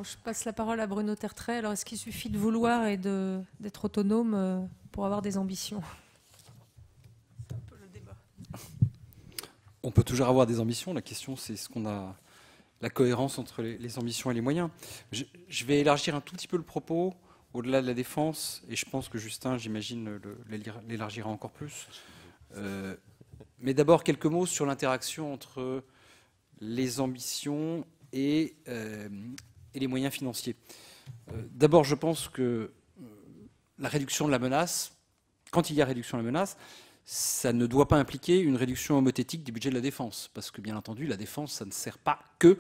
Je passe la parole à Bruno Tertrais. Alors, est-ce qu'il suffit de vouloir et d'être autonome pour avoir des ambitions? On peut toujours avoir des ambitions. La question, c'est ce qu'on a la cohérence entre les, ambitions et les moyens. Je, vais élargir un tout petit peu le propos au-delà de la défense, et je pense que Justin, j'imagine, l'élargira encore plus. Euh, mais d'abord, quelques mots sur l'interaction entre les ambitions et, euh, les moyens financiers. Euh, d'abord, je pense que la réduction de la menace, quand il y a réduction de la menace, ça ne doit pas impliquer une réduction homothétique du budget de la défense, parce que bien entendu, la défense, ça ne sert pas que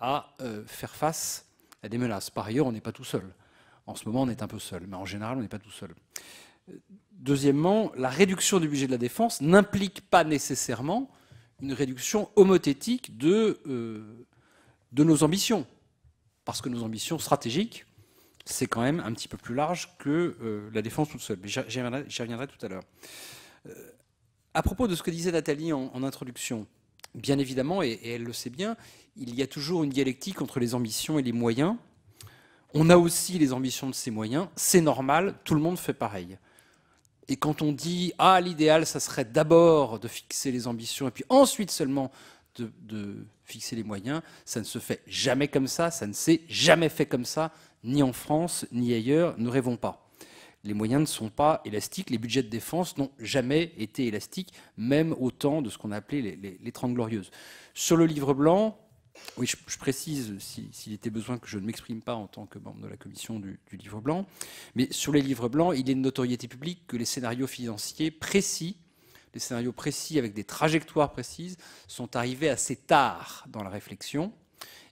à euh, faire face à des menaces. Par ailleurs, on n'est pas tout seul. En ce moment, on est un peu seul, mais en général, on n'est pas tout seul. Deuxièmement, la réduction du budget de la défense n'implique pas nécessairement une réduction homothétique de, euh, de nos ambitions. Parce que nos ambitions stratégiques, c'est quand même un petit peu plus large que euh, la défense toute seule. Mais j'y reviendrai, tout à l'heure. Euh, à propos de ce que disait Nathalie en, introduction, bien évidemment, et, elle le sait bien, il y a toujours une dialectique entre les ambitions et les moyens. On a aussi les ambitions de ces moyens, c'est normal, tout le monde fait pareil. Et quand on dit ah l'idéal, ça serait d'abord de fixer les ambitions et puis ensuite seulement de, fixer les moyens, ça ne se fait jamais comme ça, ça ne s'est jamais fait comme ça, ni en France ni ailleurs. Ne rêvons pas. Les moyens ne sont pas élastiques, les budgets de défense n'ont jamais été élastiques, même au temps de ce qu'on a appelé les, les, Trente Glorieuses. Sur le livre blanc, oui, je, précise s'il était besoin que je ne m'exprime pas en tant que membre de la commission du, livre blanc, mais sur les livres blancs, il est de notoriété publique que les scénarios financiers précis, les scénarios précis avec des trajectoires précises, sont arrivés assez tard dans la réflexion,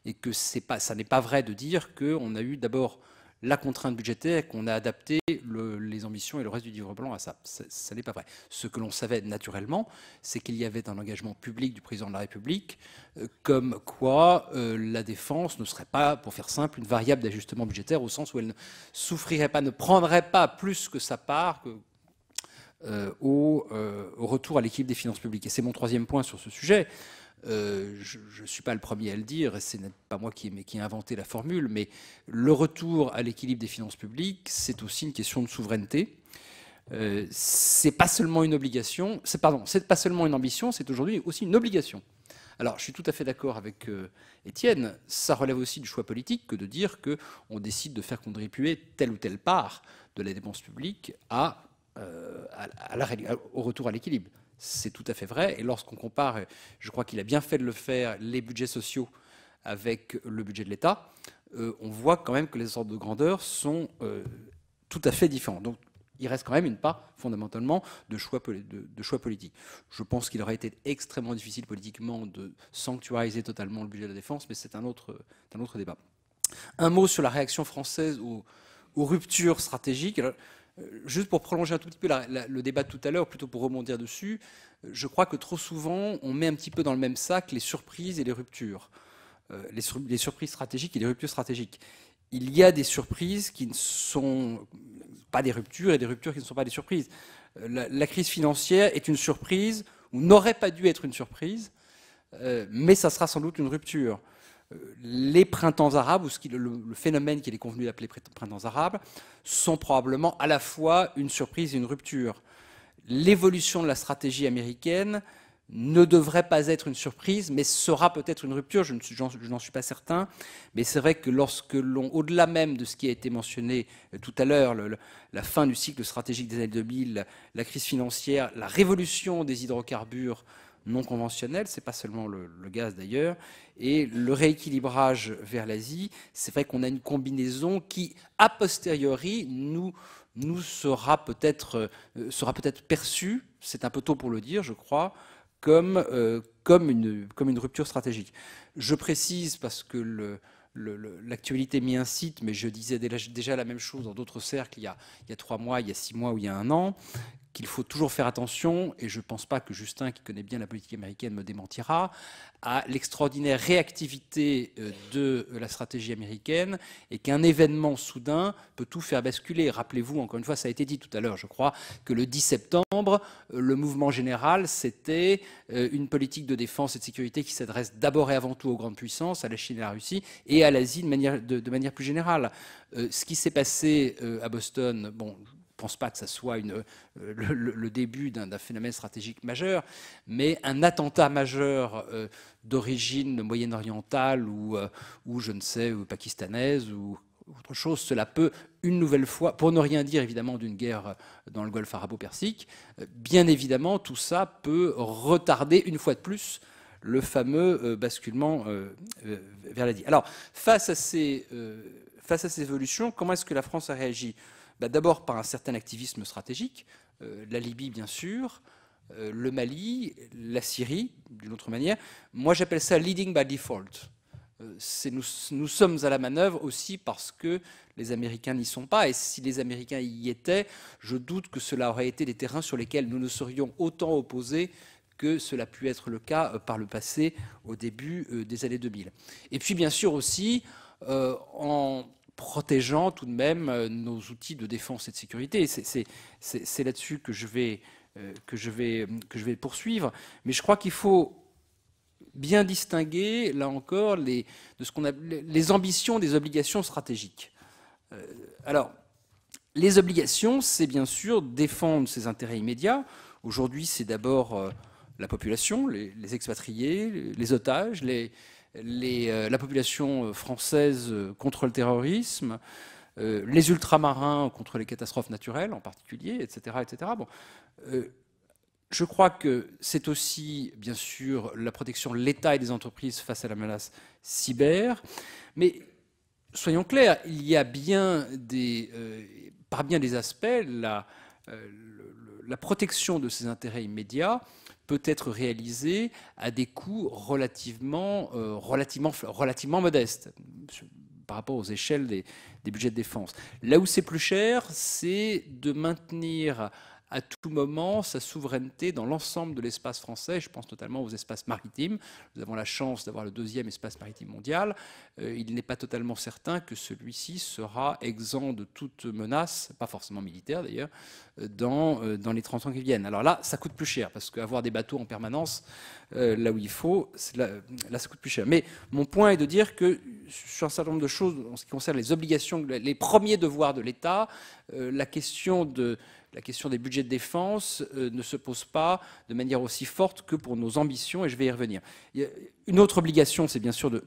et que pas, ça n'est pas vrai de dire qu'on a eu d'abord la contrainte budgétaire, qu'on a adapté les ambitions et le reste du livre blanc à ça. Ça, n'est pas vrai. Ce que l'on savait naturellement, c'est qu'il y avait un engagement public du président de la République, euh, comme quoi euh, la défense ne serait pas, pour faire simple, une variable d'ajustement budgétaire, au sens où elle ne souffrirait pas, ne prendrait pas plus que sa part au, au, retour à l'équilibre des finances publiques. Et c'est mon troisième point sur ce sujet. Euh, je ne suis pas le premier à le dire, et ce n'est pas moi qui ai, qui inventé la formule, mais le retour à l'équilibre des finances publiques, c'est aussi une question de souveraineté. Euh, c'est pas seulement une obligation, c'est pardon, c'est pas seulement une ambition, c'est aujourd'hui aussi une obligation. Alors, je suis tout à fait d'accord avec euh, Étienne. Ça relève aussi du choix politique que de dire que on décide de faire contribuer telle ou telle part de la dépense publique à, euh, au retour à l'équilibre. C'est tout à fait vrai. Et lorsqu'on compare, je crois qu'il a bien fait de le faire, les budgets sociaux avec le budget de l'État, euh, on voit quand même que les ordres de grandeur sont euh, tout à fait différents. Donc il reste quand même une part fondamentalement de choix, de, politiques. Je pense qu'il aurait été extrêmement difficile politiquement de sanctuariser totalement le budget de la défense, mais c'est un autre, un autre débat. Un mot sur la réaction française aux, aux ruptures stratégiques. Euh, juste pour prolonger un tout petit peu le débat de tout à l'heure, plutôt pour rebondir dessus, euh, je crois que trop souvent, on met un petit peu dans le même sac les surprises et les ruptures. Euh, les, surprises stratégiques et les ruptures stratégiques. Il y a des surprises qui ne sont pas des ruptures et des ruptures qui ne sont pas des surprises. La, crise financière est une surprise ou n'aurait pas dû être une surprise, mais ça sera sans doute une rupture les printemps arabes, ou ce le, phénomène qu'il est convenu d'appeler printemps arabes, sont probablement à la fois une surprise et une rupture. L'évolution de la stratégie américaine ne devrait pas être une surprise, mais sera peut-être une rupture, je n'en suis pas certain. Mais c'est vrai que lorsque l'on, au-delà même de ce qui a été mentionné euh, tout à l'heure, la fin du cycle stratégique des années 2000, la crise financière, la révolution des hydrocarbures non conventionnels, c'est pas seulement le, gaz d'ailleurs, et le rééquilibrage vers l'Asie, c'est vrai qu'on a une combinaison qui, a posteriori, nous, nous sera peut-être euh, peut-être perçue, c'est un peu tôt pour le dire, je crois, comme, euh, comme, une, comme une rupture stratégique. Je précise parce que l'actualité m'y incite, mais je disais déjà la même chose dans d'autres cercles il y, a, il y, a, trois mois, il y a six mois ou il y a un an, qu'il faut toujours faire attention, et je ne pense pas que Justin, qui connaît bien la politique américaine, me démentira, à l'extraordinaire réactivité euh, de la stratégie américaine, et qu'un événement soudain peut tout faire basculer. Rappelez-vous, encore une fois, ça a été dit tout à l'heure, je crois, que le 10 septembre, euh, le mouvement général, c'était euh, une politique de défense et de sécurité qui s'adresse d'abord et avant tout aux grandes puissances, à la Chine et à la Russie, et à l'Asie de manière, de, manière plus générale. ce qui s'est passé à Boston, bon, pense pas que ça soit euh, le, début d'un phénomène stratégique majeur, mais un attentat majeur euh, d'origine moyen-orientale ou, euh, ou, je ne sais, ou pakistanaise ou autre chose, cela peut une nouvelle fois, pour ne rien dire évidemment d'une guerre dans le golfe arabo-persique, bien évidemment tout ça peut retarder une fois de plus le fameux basculement vers la dit. Alors face à ces, face à ces évolutions, comment est-ce que la France a réagi? Bah, d'abord par un certain activisme stratégique, euh, la Libye bien sûr, euh, le Mali, la Syrie d'une autre manière. Moi j'appelle ça leading by default. Euh, nous, nous, sommes à la manœuvre aussi parce que les Américains n'y sont pas. Et si les Américains y étaient, je doute que cela aurait été des terrains sur lesquels nous ne serions autant opposés que cela a pu être le cas par le passé au début des années 2000. Et puis bien sûr aussi, en protégeant tout de même nos outils de défense et de sécurité. C'est là-dessus que je vais que je vais que je vais poursuivre. Mais je crois qu'il faut bien distinguer, là encore, les, de ce les ambitions des obligations stratégiques. Euh, alors, les obligations, c'est bien sûr défendre ses intérêts immédiats. Aujourd'hui, c'est d'abord euh, la population, les, expatriés, les, otages, les, euh, la population française contre le terrorisme, les ultramarins contre les catastrophes naturelles en particulier, etc. etc. Bon, je crois que c'est aussi, bien sûr, la protection de l'État et des entreprises face à la menace cyber. Mais soyons clairs, il y a bien des, euh, par bien des aspects, euh, la, protection de ces intérêts immédiats peut être réalisée à des coûts relativement, euh, relativement, modestes par rapport aux échelles des budgets de défense. Là où c'est plus cher, c'est de maintenir à tout moment sa souveraineté dans l'ensemble de l'espace français. Je pense notamment aux espaces maritimes. Nous avons la chance d'avoir le deuxième espace maritime mondial. Euh, il n'est pas totalement certain que celui-ci sera exempt de toute menace, pas forcément militaire d'ailleurs, euh, dans, euh, dans les 30 ans qui viennent. Alors là, ça coûte plus cher, parce qu'avoir des bateaux en permanence, là où il faut, là, là, ça coûte plus cher. Mais mon point est de dire que sur un certain nombre de choses, en ce qui concerne les obligations, les premiers devoirs de l'État, la question de la question des budgets de défense euh, ne se pose pas de manière aussi forte que pour nos ambitions, et je vais y revenir. une autre obligation, c'est bien sûr de,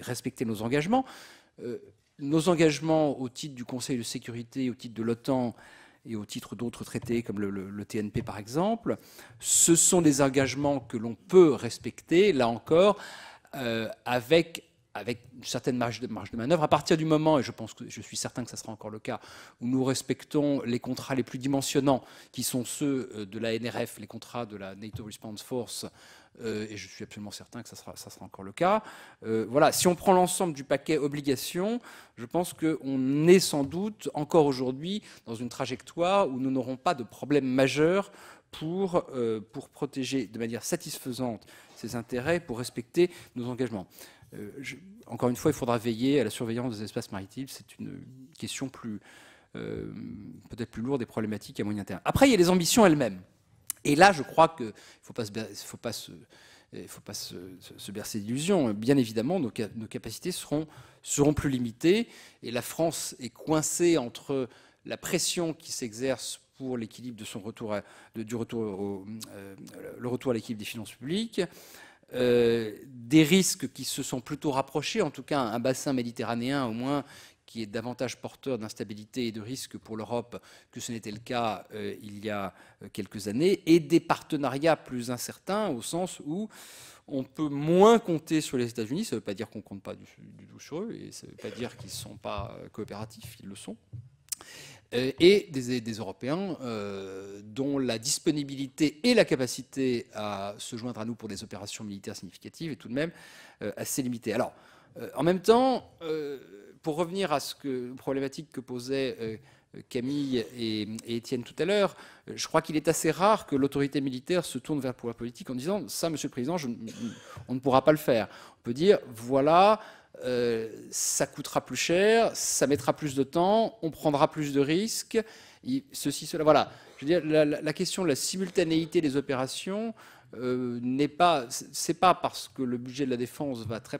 respecter nos engagements. Euh, nos engagements au titre du Conseil de sécurité, au titre de l'OTAN et au titre d'autres traités comme le, TNP par exemple, ce sont des engagements que l'on peut respecter, là encore, euh, avec avec une certaine marge de, manœuvre, à partir du moment, et je pense que je suis certain que ça sera encore le cas, où nous respectons les contrats les plus dimensionnants, qui sont ceux euh, de la NRF, les contrats de la NATO Response Force, euh, et je suis absolument certain que ça sera, ça sera encore le cas. Euh, voilà, si on prend l'ensemble du paquet obligations, je pense qu'on est sans doute encore aujourd'hui dans une trajectoire où nous n'aurons pas de problème majeur pour, pour protéger de manière satisfaisante ces intérêts, pour respecter nos engagements. Euh, encore une fois, il faudra veiller à la surveillance des espaces maritimes. C'est une question euh, peut-être plus lourde et problématique à moyen terme. Après, il y a les ambitions elles-mêmes. Et là, je crois qu'il ne faut pas se, bercer d'illusions. Bien évidemment, nos, capacités seront, plus limitées. Et la France est coincée entre la pression qui s'exerce pour l'équilibre du euh, le retour à l'équilibre des finances publiques, euh, des risques qui se sont plutôt rapprochés, en tout cas un bassin méditerranéen au moins qui est davantage porteur d'instabilité et de risques pour l'Europe que ce n'était le cas euh, il y a euh, quelques années, et des partenariats plus incertains au sens où on peut moins compter sur les États-Unis. Ça ne veut pas dire qu'on ne compte pas du, du, tout sur eux, et ça ne veut pas dire qu'ils ne sont pas coopératifs, ils le sont. Euh, et des, Européens euh, dont la disponibilité et la capacité à se joindre à nous pour des opérations militaires significatives est tout de même euh, assez limitée. Alors, en même temps, pour revenir à ce que problématique que posaient Camille et, Étienne tout à l'heure, je crois qu'il est assez rare que l'autorité militaire se tourne vers le pouvoir politique en disant ça, Monsieur le Président, on ne pourra pas le faire. On peut dire voilà euh, ça coûtera plus cher, ça mettra plus de temps, on prendra plus de risques, ceci, cela. Voilà. Je veux dire, la, question de la simultanéité des opérations euh, n'est pas, c'est pas parce que le budget de la défense va très,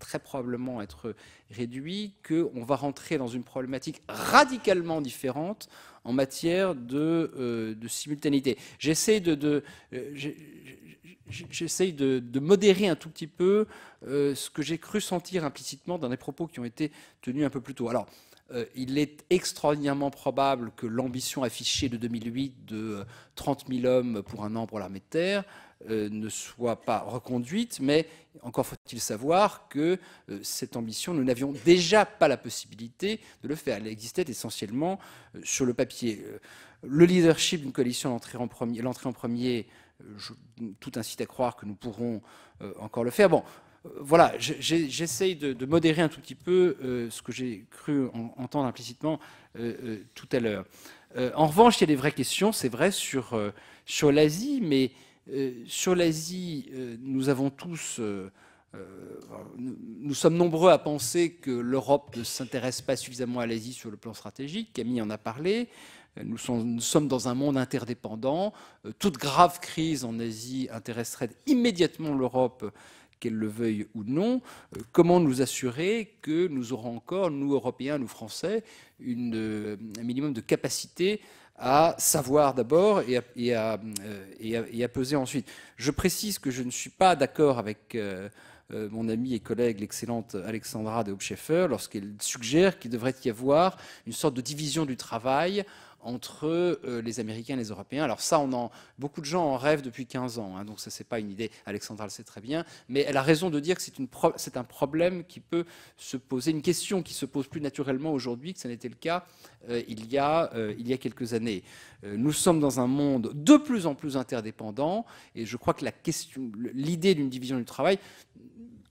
très probablement être réduit qu'on va rentrer dans une problématique radicalement différente en matière de, euh, simultanéité. J'essaie de, de modérer un tout petit peu euh, ce que j'ai cru sentir implicitement dans des propos qui ont été tenus un peu plus tôt. Alors, euh, il est extraordinairement probable que l'ambition affichée de 2008 de 30 000 hommes pour un an pour l'armée de terre euh, ne soit pas reconduite, mais encore faut-il savoir que cette ambition, nous n'avions déjà pas la possibilité de le faire. Elle existait essentiellement sur le papier. le leadership d'une coalition, l'entrée en premier, en premier tout incite à croire que nous pourrons euh, encore le faire. Bon, euh, voilà, j'essaye de, modérer un tout petit peu euh, ce que j'ai cru entendre implicitement tout à l'heure. en revanche, il y a des vraies questions, c'est vrai, sur l'Asie, mais sur l'Asie, nous avons tous nous sommes nombreux à penser que l'Europe ne s'intéresse pas suffisamment à l'Asie sur le plan stratégique. Camille en a parlé. Nous sommes, dans un monde interdépendant. Toute grave crise en Asie intéresserait immédiatement l'Europe qu'elle le veuille ou non, comment nous assurer que nous aurons encore, nous Européens, nous Français, un minimum de capacité à savoir d'abord et, à, peser ensuite. Je précise que je ne suis pas d'accord avec euh, euh, mon amie et collègue, l'excellente Alexandra de Hopscheffer, lorsqu'elle suggère qu'il devrait y avoir une sorte de division du travail entre euh, les Américains et les Européens. Alors ça, beaucoup de gens en rêvent depuis 15 ans, hein, donc ça, c'est pas une idée, Alexandra le sait très bien, mais elle a raison de dire que c'est un problème qui peut se poser, une question qui se pose plus naturellement aujourd'hui que ce n'était le cas euh, il, y a, euh, il y a quelques années. nous sommes dans un monde de plus en plus interdépendant, et je crois que l'idée d'une division du travail,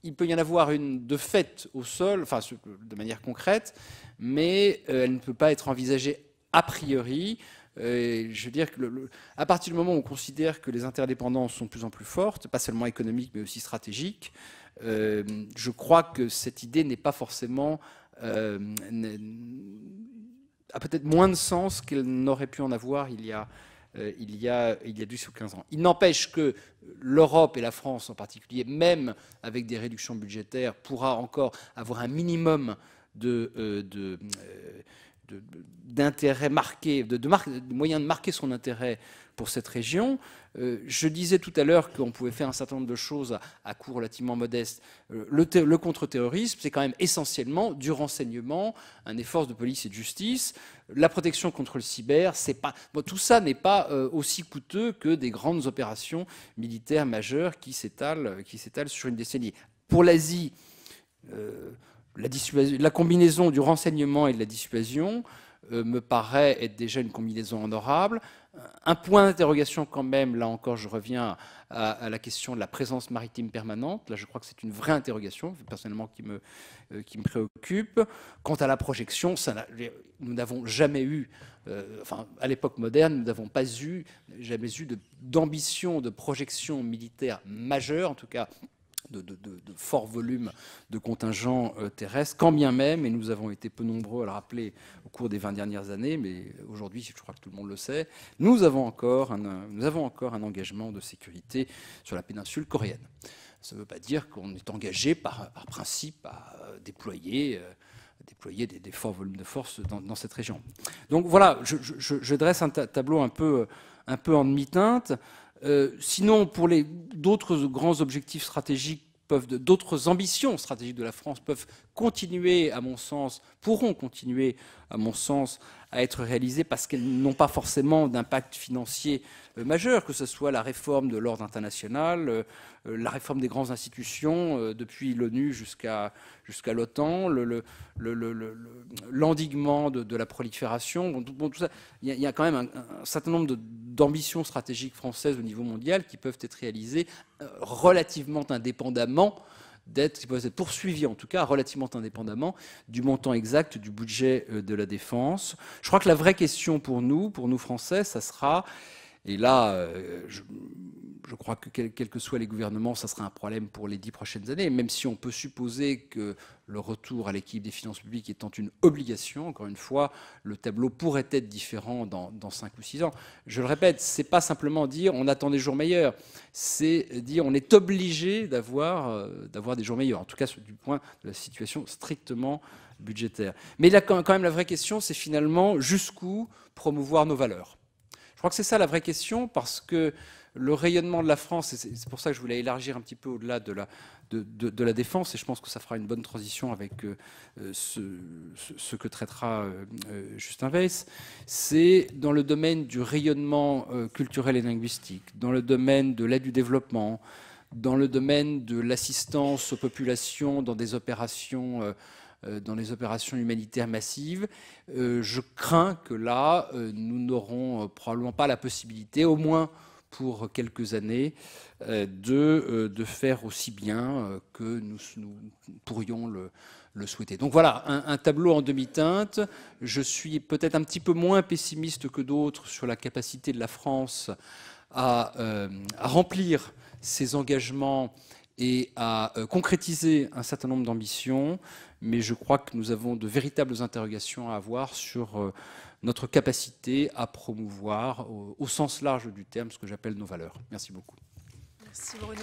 il peut y en avoir une de fait au sol, enfin de manière concrète, mais elle ne peut pas être envisagée a priori, euh, je veux dire que à partir du moment où on considère que les interdépendances sont de plus en plus fortes, pas seulement économiques mais aussi stratégiques, euh, je crois que cette idée n'est pas forcément euh, a peut-être moins de sens qu'elle n'aurait pu en avoir il y a il y a il y a 10 ou 15 ans. Il n'empêche que l'Europe et la France en particulier, même avec des réductions budgétaires, pourra encore avoir un minimum de, de d'intérêt marqué, de, moyens de marquer son intérêt pour cette région. Euh, je disais tout à l'heure qu'on pouvait faire un certain nombre de choses à, coût relativement modeste. Euh, le, contre-terrorisme, c'est quand même essentiellement du renseignement, un effort de police et de justice. La protection contre le cyber, c'est pas tout ça n'est pas euh, aussi coûteux que des grandes opérations militaires majeures qui s'étalent sur une décennie. Pour l'Asie la, combinaison du renseignement et de la dissuasion euh, me paraît être déjà une combinaison honorable. Un point d'interrogation quand même, là encore je reviens à, la question de la présence maritime permanente. Là je crois que c'est une vraie interrogation, personnellement, qui me, euh, préoccupe. Quant à la projection, nous n'avons jamais eu, euh, enfin à l'époque moderne, nous n'avons pas eu, jamais eu d'ambition de projection militaire majeure, en tout cas de, fort volume de contingents euh, terrestres, quand bien même, et nous avons été peu nombreux à le rappeler au cours des 20 dernières années, mais aujourd'hui, je crois que tout le monde le sait, nous avons encore un, nous avons encore un engagement de sécurité sur la péninsule coréenne. Ça ne veut pas dire qu'on est engagé par, principe à euh, déployer, euh, déployer des, forts volumes de force dans, cette région. Donc voilà, je, dresse un tableau un peu, un peu en demi-teinte. Euh, sinon, pour d'autres grands objectifs stratégiques, d'autres ambitions stratégiques de la France peuvent continuer, à mon sens, pourront continuer, à mon sens, à être réalisées parce qu'elles n'ont pas forcément d'impact financier euh, majeur, que ce soit la réforme de l'ordre international, euh, la réforme des grandes institutions, depuis l'ONU jusqu'à l'OTAN, l'endiguement le, de, la prolifération. Bon, tout ça, il y, a, quand même un, certain nombre d'ambitions stratégiques françaises au niveau mondial qui peuvent être réalisées euh, relativement indépendamment d'être, qui peuvent être poursuivies en tout cas relativement indépendamment du montant exact du budget euh, de la défense. Je crois que la vraie question pour nous, pour nous Français, ça sera et là, euh, je, crois que quels que soient les gouvernements, ça sera un problème pour les dix prochaines années, même si on peut supposer que le retour à l'équilibre des finances publiques étant une obligation, encore une fois, le tableau pourrait être différent dans, cinq ou six ans. Je le répète, c'est pas simplement dire on attend des jours meilleurs, c'est dire on est obligé d'avoir euh, d'avoir des jours meilleurs, en tout cas du point de la situation strictement budgétaire. Mais là, quand même, la vraie question, c'est finalement jusqu'où promouvoir nos valeurs. Je crois que c'est ça la vraie question, parce que le rayonnement de la France, c'est pour ça que je voulais élargir un petit peu au-delà de la, défense, et je pense que ça fera une bonne transition avec euh, ce, que traitera euh, euh, Justin Weiss, c'est dans le domaine du rayonnement culturel et linguistique, dans le domaine de l'aide du développement, dans le domaine de l'assistance aux populations dans des opérations dans les opérations humanitaires massives. Je crains que là, nous n'aurons probablement pas la possibilité, au moins pour quelques années, de, de faire aussi bien que nous, pourrions le, le souhaiter. Donc voilà, un, tableau en demi-teinte. Je suis peut-être un petit peu moins pessimiste que d'autres sur la capacité de la France à, à remplir ses engagements et à concrétiser un certain nombre d'ambitions, mais je crois que nous avons de véritables interrogations à avoir sur notre capacité à promouvoir au, sens large du terme ce que j'appelle nos valeurs. Merci beaucoup. Merci Bruno.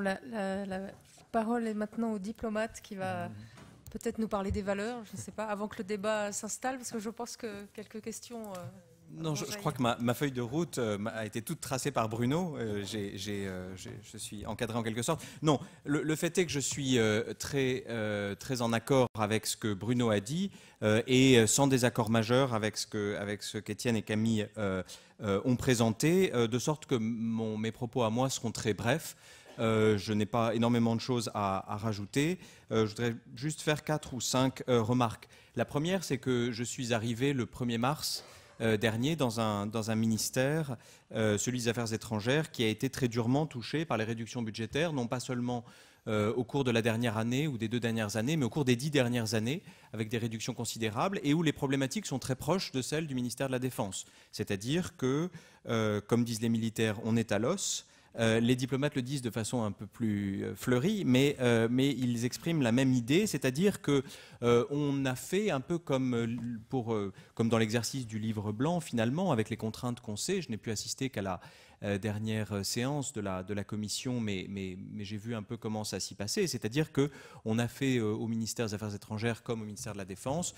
la, parole est maintenant au diplomate qui va peut-être nous parler des valeurs, je ne sais pas, avant que le débat s'installe, parce que je pense que quelques questions... Euh, non, je, crois que ma, feuille de route euh, a été toute tracée par Bruno. Euh, euh, je suis encadré en quelque sorte. Non, le, fait est que je suis très, très en accord avec ce que Bruno a dit et sans désaccord majeur avec ce que avec ce qu'Étienne et Camille ont présenté, de sorte que mon, mes propos à moi seront très brefs. je n'ai pas énormément de choses à, à rajouter. je voudrais juste faire quatre ou cinq remarques. La première, c'est que je suis arrivé le 1er mars euh, dernier dans un, ministère, euh, celui des Affaires étrangères, qui a été très durement touché par les réductions budgétaires, non pas seulement euh, au cours de la dernière année ou des deux dernières années, mais au cours des dix dernières années, avec des réductions considérables, et où les problématiques sont très proches de celles du ministère de la Défense. C'est-à-dire que, comme disent les militaires, on est à l'os, euh, les diplomates le disent de façon un peu plus euh, fleurie, mais, euh, mais ils expriment la même idée, c'est-à-dire que on a fait un peu comme, dans l'exercice du livre blanc, finalement, avec les contraintes qu'on sait. Je n'ai pu assister qu'à la dernière séance de la, commission, mais j'ai vu un peu comment ça s'y passait. C'est-à-dire que on a fait au ministère des Affaires étrangères comme au ministère de la Défense,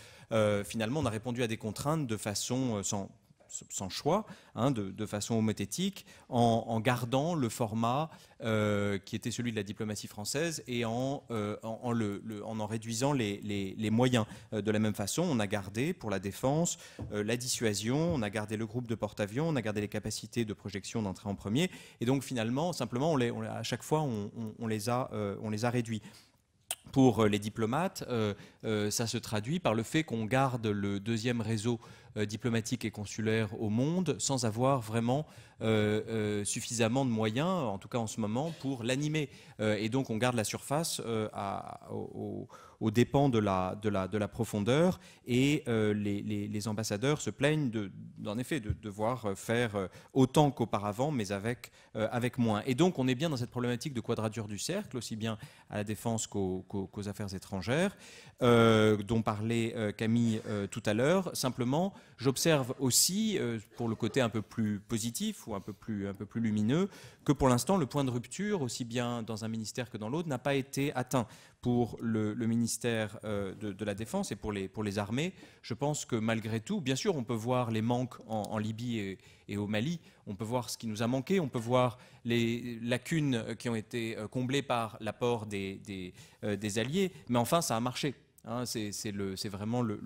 finalement, on a répondu à des contraintes de façon sans sans choix, hein, de, façon homothétique, en, gardant le format euh, qui était celui de la diplomatie française et en euh, en, réduisant les, moyens. Euh, de la même façon, on a gardé pour la défense la dissuasion, on a gardé le groupe de porte-avions, on a gardé les capacités de projection d'entrée en premier, et donc finalement, simplement, à chaque fois, on, les a, on les a réduits pour les diplomates, ça se traduit par le fait qu'on garde le deuxième réseau euh, diplomatique et consulaire au monde sans avoir vraiment euh, euh, suffisamment de moyens, en tout cas en ce moment, pour l'animer. et donc on garde la surface au, aux dépens de la, de la, de la profondeur. Et les, ambassadeurs se plaignent, en effet, de devoir faire autant qu'auparavant, mais avec, avec moins. Et donc, on est bien dans cette problématique de quadrature du cercle, aussi bien à la défense qu'aux affaires étrangères, dont parlait Camille tout à l'heure. Simplement, J'observe aussi, euh, pour le côté un peu plus positif ou un peu plus, lumineux, que pour l'instant, le point de rupture, aussi bien dans un ministère que dans l'autre, n'a pas été atteint. Pour le, ministère euh, de, la Défense et pour les, armées, je pense que malgré tout, bien sûr, on peut voir les manques en, Libye et, au Mali, on peut voir ce qui nous a manqué, on peut voir les lacunes qui ont été euh, comblées par l'apport des alliés, mais enfin, ça a marché. Hein, c'est vraiment le,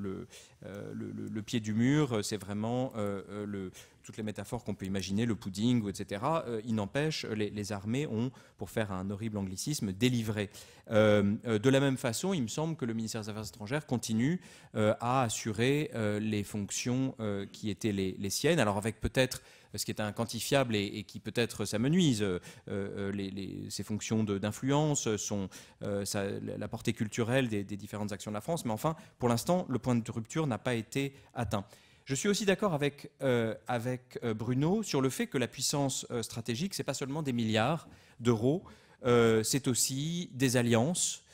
euh, le, pied du mur, c'est vraiment euh, euh, toutes les métaphores qu'on peut imaginer, le pudding, etc. il n'empêche, les, les, armées ont, pour faire un horrible anglicisme, délivré. de la même façon, il me semble que le ministère des Affaires étrangères continue à assurer les fonctions qui étaient les siennes, alors avec peut-être ce qui est inquantifiable et, qui peut-être s'amenuise. Euh, euh, les, ces fonctions d'influence euh, la portée culturelle des, différentes actions de la France, mais enfin, pour l'instant, le point de rupture n'a pas été atteint. Je suis aussi d'accord avec, Bruno sur le fait que la puissance stratégique, c'est pas seulement des milliards d'euros, c'est aussi des alliances,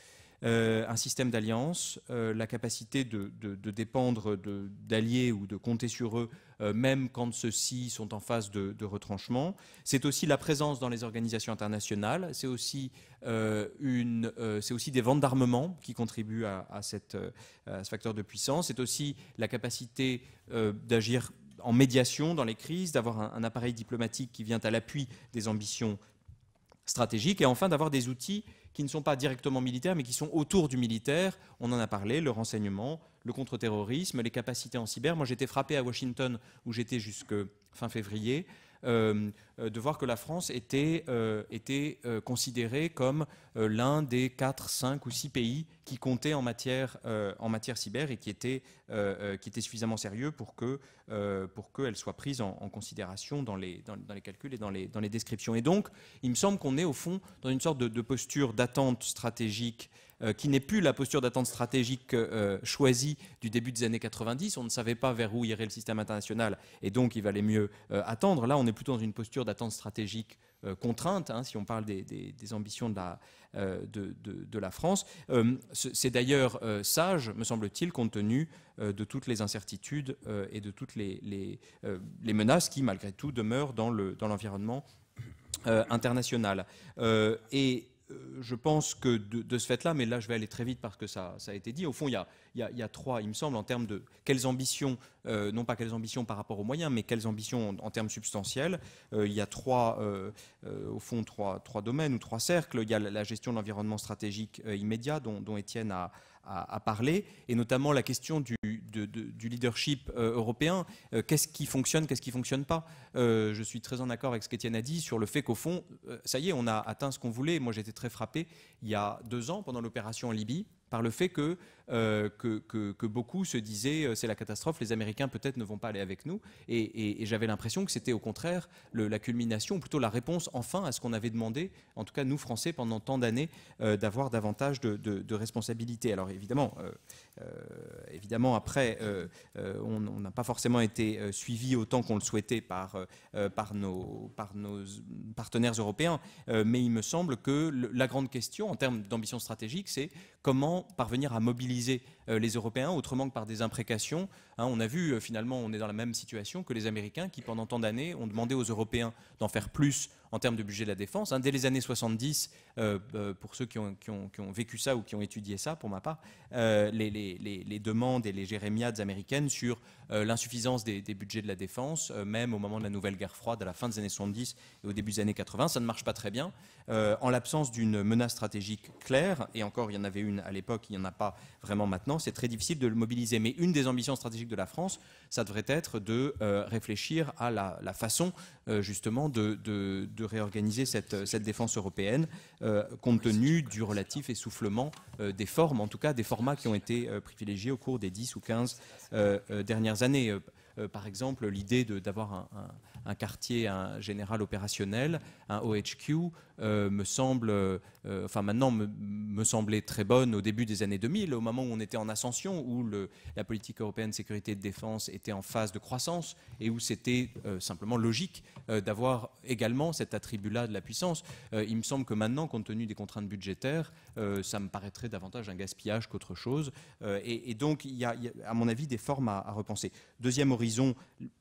un système d'alliance, euh, la capacité de, dépendre d'alliés ou de compter sur eux, même quand ceux-ci sont en phase de, retranchement. C'est aussi la présence dans les organisations internationales. C'est aussi, aussi des ventes d'armement qui contribuent à, ce facteur de puissance. C'est aussi la capacité d'agir en médiation dans les crises, d'avoir un appareil diplomatique qui vient à l'appui des ambitions stratégiques et enfin d'avoir des outils qui ne sont pas directement militaires, mais qui sont autour du militaire. On en a parlé, le renseignement, le contre-terrorisme, les capacités en cyber. Moi, j'étais frappé à Washington, où j'étais jusque fin février, de voir que la France était, euh, était considérée comme l'un des 4, 5 ou 6 pays qui comptaient en matière, en matière cyber et qui était, qui était suffisamment sérieux pour que pour qu'elle soit prise en, considération dans les, dans, les calculs et dans les, dans les descriptions. Et donc, il me semble qu'on est au fond dans une sorte de, posture d'attente stratégique qui n'est plus la posture d'attente stratégique choisie du début des années 90. On ne savait pas vers où irait le système international et donc il valait mieux attendre. Là, on est plutôt dans une posture d'attente stratégique contrainte, hein, si on parle des, ambitions de la, euh, France. Euh, c'est d'ailleurs euh, sage, me semble-t-il, compte tenu de toutes les incertitudes et de toutes les, menaces qui, malgré tout, demeurent dans l'environnement international. et je pense que de, ce fait-là, mais là je vais aller très vite parce que ça, a été dit, au fond il y a, trois, il me semble, en termes de quelles ambitions, euh, non pas quelles ambitions par rapport aux moyens, mais quelles ambitions en, termes substantiels. Euh, il y a trois, euh, au fond, trois, domaines ou trois cercles. Il y a la, gestion de l'environnement stratégique immédiat dont, Étienne a, à, parler, et notamment la question du, du leadership euh, européen. Euh, qu'est-ce qui fonctionne, qu'est-ce qui ne fonctionne pas? Euh, Je suis très en accord avec ce qu'Étienne a dit sur le fait qu'au fond, ça y est, on a atteint ce qu'on voulait. Moi, j'étais très frappé il y a deux ans, pendant l'opération en Libye, par le fait que, euh, que, beaucoup se disaient euh, c'est la catastrophe, les Américains peut-être ne vont pas aller avec nous. Et, j'avais l'impression que c'était au contraire la culmination, ou plutôt la réponse enfin à ce qu'on avait demandé, en tout cas nous Français, pendant tant d'années, euh, d'avoir davantage de, de, responsabilités. Alors évidemment, évidemment après, on n'a pas forcément été suivi autant qu'on le souhaitait par, par, nos, par nos partenaires européens, mais il me semble que la grande question en termes d'ambition stratégique, c'est comment parvenir à mobiliser euh, les Européens autrement que par des imprécations. Hein, on a vu euh, finalement, on est dans la même situation que les Américains qui pendant tant d'années ont demandé aux Européens d'en faire plus en termes de budget de la défense. Hein, dès les années 70, euh, pour ceux qui ont, vécu ça ou qui ont étudié ça, pour ma part, les, demandes et les jérémiades américaines sur l'insuffisance des, budgets de la défense, même au moment de la nouvelle guerre froide, à la fin des années 70 et au début des années 80, ça ne marche pas très bien. en l'absence d'une menace stratégique claire, et encore il y en avait une à l'époque, il n'y en a pas vraiment maintenant, c'est très difficile de le mobiliser. Mais une des ambitions stratégiques de la France, ça devrait être de euh, réfléchir à la, façon euh, justement de, réorganiser cette, défense européenne, euh, compte tenu du relatif essoufflement des formes, en tout cas des formats qui ont été privilégiés au cours des 10 ou 15 dernières années. par exemple, l'idée d'avoir un, quartier un général opérationnel, un OHQ, euh, me semble, euh, enfin maintenant me, semblait très bonne au début des années 2000, au moment où on était en ascension, où la politique européenne de sécurité et de défense était en phase de croissance et où c'était euh, simplement logique d'avoir également cet attribut-là de la puissance. il me semble que maintenant, compte tenu des contraintes budgétaires, ça me paraîtrait davantage un gaspillage qu'autre chose. Et, donc, il y, a, à mon avis, des formes à repenser. Deuxième horizon,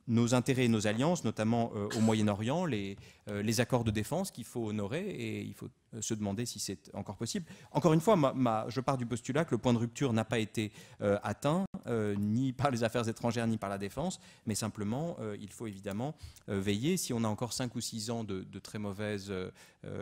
nos intérêts et nos alliances, notamment au Moyen-Orient, les, les accords de défense qu'il faut honorer et il faut euh, se demander si c'est encore possible. Encore une fois, je pars du postulat que le point de rupture n'a pas été euh, atteint, euh, ni par les affaires étrangères, ni par la défense, mais simplement, il faut évidemment veiller, si on a encore 5 ou 6 ans de, très mauvaise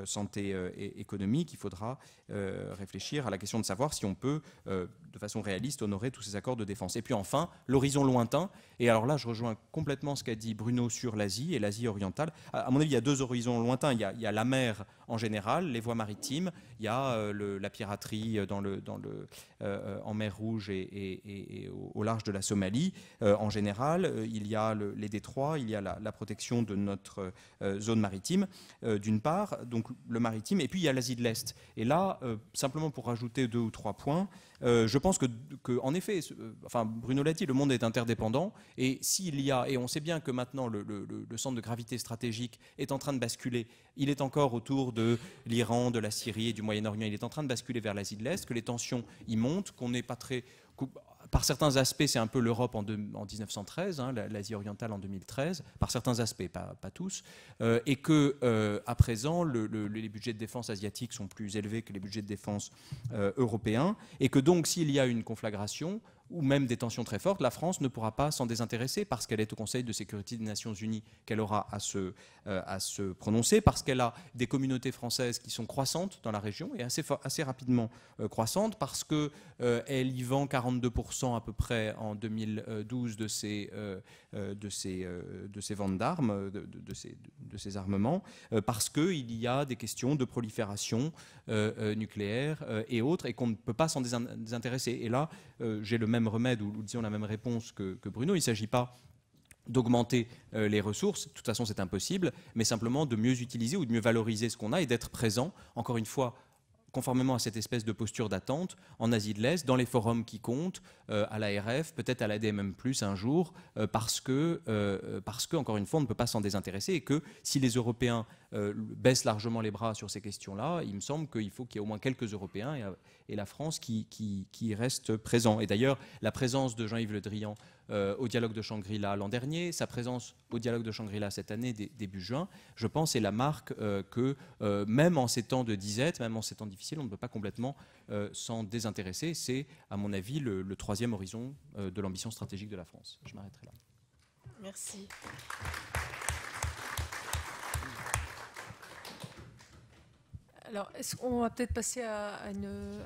santé économique, il faudra réfléchir à la question de savoir si on peut, de façon réaliste, honorer tous ces accords de défense. Et puis enfin, l'horizon lointain, et alors là, je rejoins complètement ce qu'a dit Bruno sur l'Asie et l'Asie orientale. À, mon avis, il y a deux horizons lointains. Il y a, il y a la mer en général, les voies maritimes, il y a euh, la piraterie dans le, dans le, euh, en mer Rouge et, au, large de la Somalie. Euh, en général, il y a les détroits, il y a la, protection de notre zone maritime, d'une part, donc le maritime, et puis il y a l'Asie de l'Est. Et là, simplement pour rajouter deux ou trois points, je pense que, en effet, enfin, Bruno l'a dit, le monde est interdépendant, et s'il y a, et on sait bien que maintenant le, le, centre de gravité stratégique est en train de basculer, il est encore autour de l'Iran, de la Syrie et du Moyen-Orient. Il est en train de basculer vers l'Asie de l'Est, que les tensions y montent, qu'on n'est pas très par certains aspects, c'est un peu l'Europe en, en, 1913, hein, l'Asie orientale en 2013, par certains aspects, pas, tous, euh, et que euh, à présent, les budgets de défense asiatiques sont plus élevés que les budgets de défense euh, européens, et que donc s'il y a une conflagration, ou même des tensions très fortes, la France ne pourra pas s'en désintéresser parce qu'elle est au Conseil de sécurité des Nations Unies qu'elle aura à se, euh, à se prononcer, parce qu'elle a des communautés françaises qui sont croissantes dans la région et assez, assez rapidement euh, croissantes, parce qu'elle euh, y vend 42% à peu près en 2012 de ses, de ses, de ses ventes d'armes, de, de, ses, de, ses, armements, parce qu'il y a des questions de prolifération nucléaire et autres, et qu'on ne peut pas s'en désintéresser. Et là, j'ai le même remède ou, disons la même réponse que, Bruno. Il ne s'agit pas d'augmenter euh, les ressources, de toute façon c'est impossible, mais simplement de mieux utiliser ou de mieux valoriser ce qu'on a et d'être présent, encore une fois, conformément à cette espèce de posture d'attente en Asie de l'Est, dans les forums qui comptent, euh, à l'ARF, peut-être à l'ADMM+, un jour, euh, parce, que, euh, parce que, encore une fois, on ne peut pas s'en désintéresser et que si les Européens baissent largement les bras sur ces questions-là, il me semble qu'il faut qu'il y ait au moins quelques Européens et, la France qui, qui, qui reste présent. Et d'ailleurs, la présence de Jean-Yves Le Drian euh, au dialogue de Shangri-La l'an dernier, sa présence au dialogue de Shangri-La cette année, début juin, je pense, est la marque euh, que euh, même en ces temps de disette, même en ces temps difficiles, on ne peut pas complètement s'en désintéresser. C'est, à mon avis, le, le troisième horizon de l'ambition stratégique de la France. Je m'arrêterai là. Merci. Alors, est-ce qu'on va peut-être passer à, une,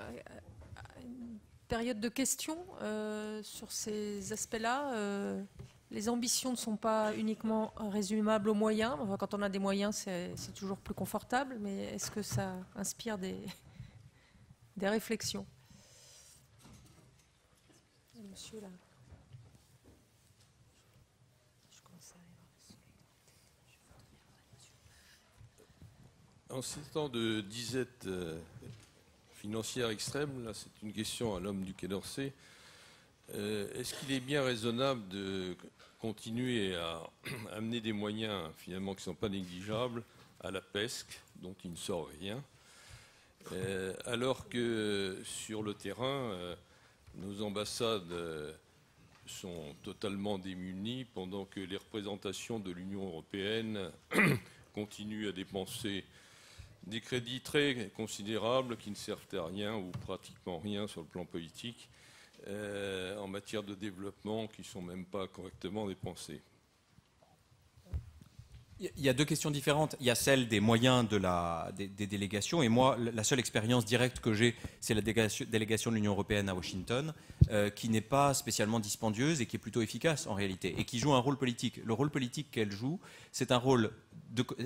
période de questions euh, sur ces aspects-là. Euh, les ambitions ne sont pas uniquement résumables aux moyens. quand on a des moyens, c'est toujours plus confortable, mais est-ce que ça inspire des, des réflexions? Monsieur là. En ces temps de disette euh, financière extrême, là c'est une question à l'homme du Quai d'Orsay. Euh, est-ce qu'il est bien raisonnable de continuer à amener des moyens finalement qui ne sont pas négligeables à la PESC, dont il ne sort rien, euh, alors que sur le terrain, euh, nos ambassades sont totalement démunies pendant que les représentations de l'Union européenne continuent à dépenser des crédits très considérables qui ne servent à rien ou pratiquement rien sur le plan politique euh, en matière de développement qui ne sont même pas correctement dépensés. Il y a deux questions différentes. Il y a celle des moyens des, délégations. Et moi, la seule expérience directe que j'ai, c'est la délégation, de l'Union européenne à Washington, euh, qui n'est pas spécialement dispendieuse et qui est plutôt efficace en réalité, et qui joue un rôle politique. Le rôle politique qu'elle joue, c'est un rôle,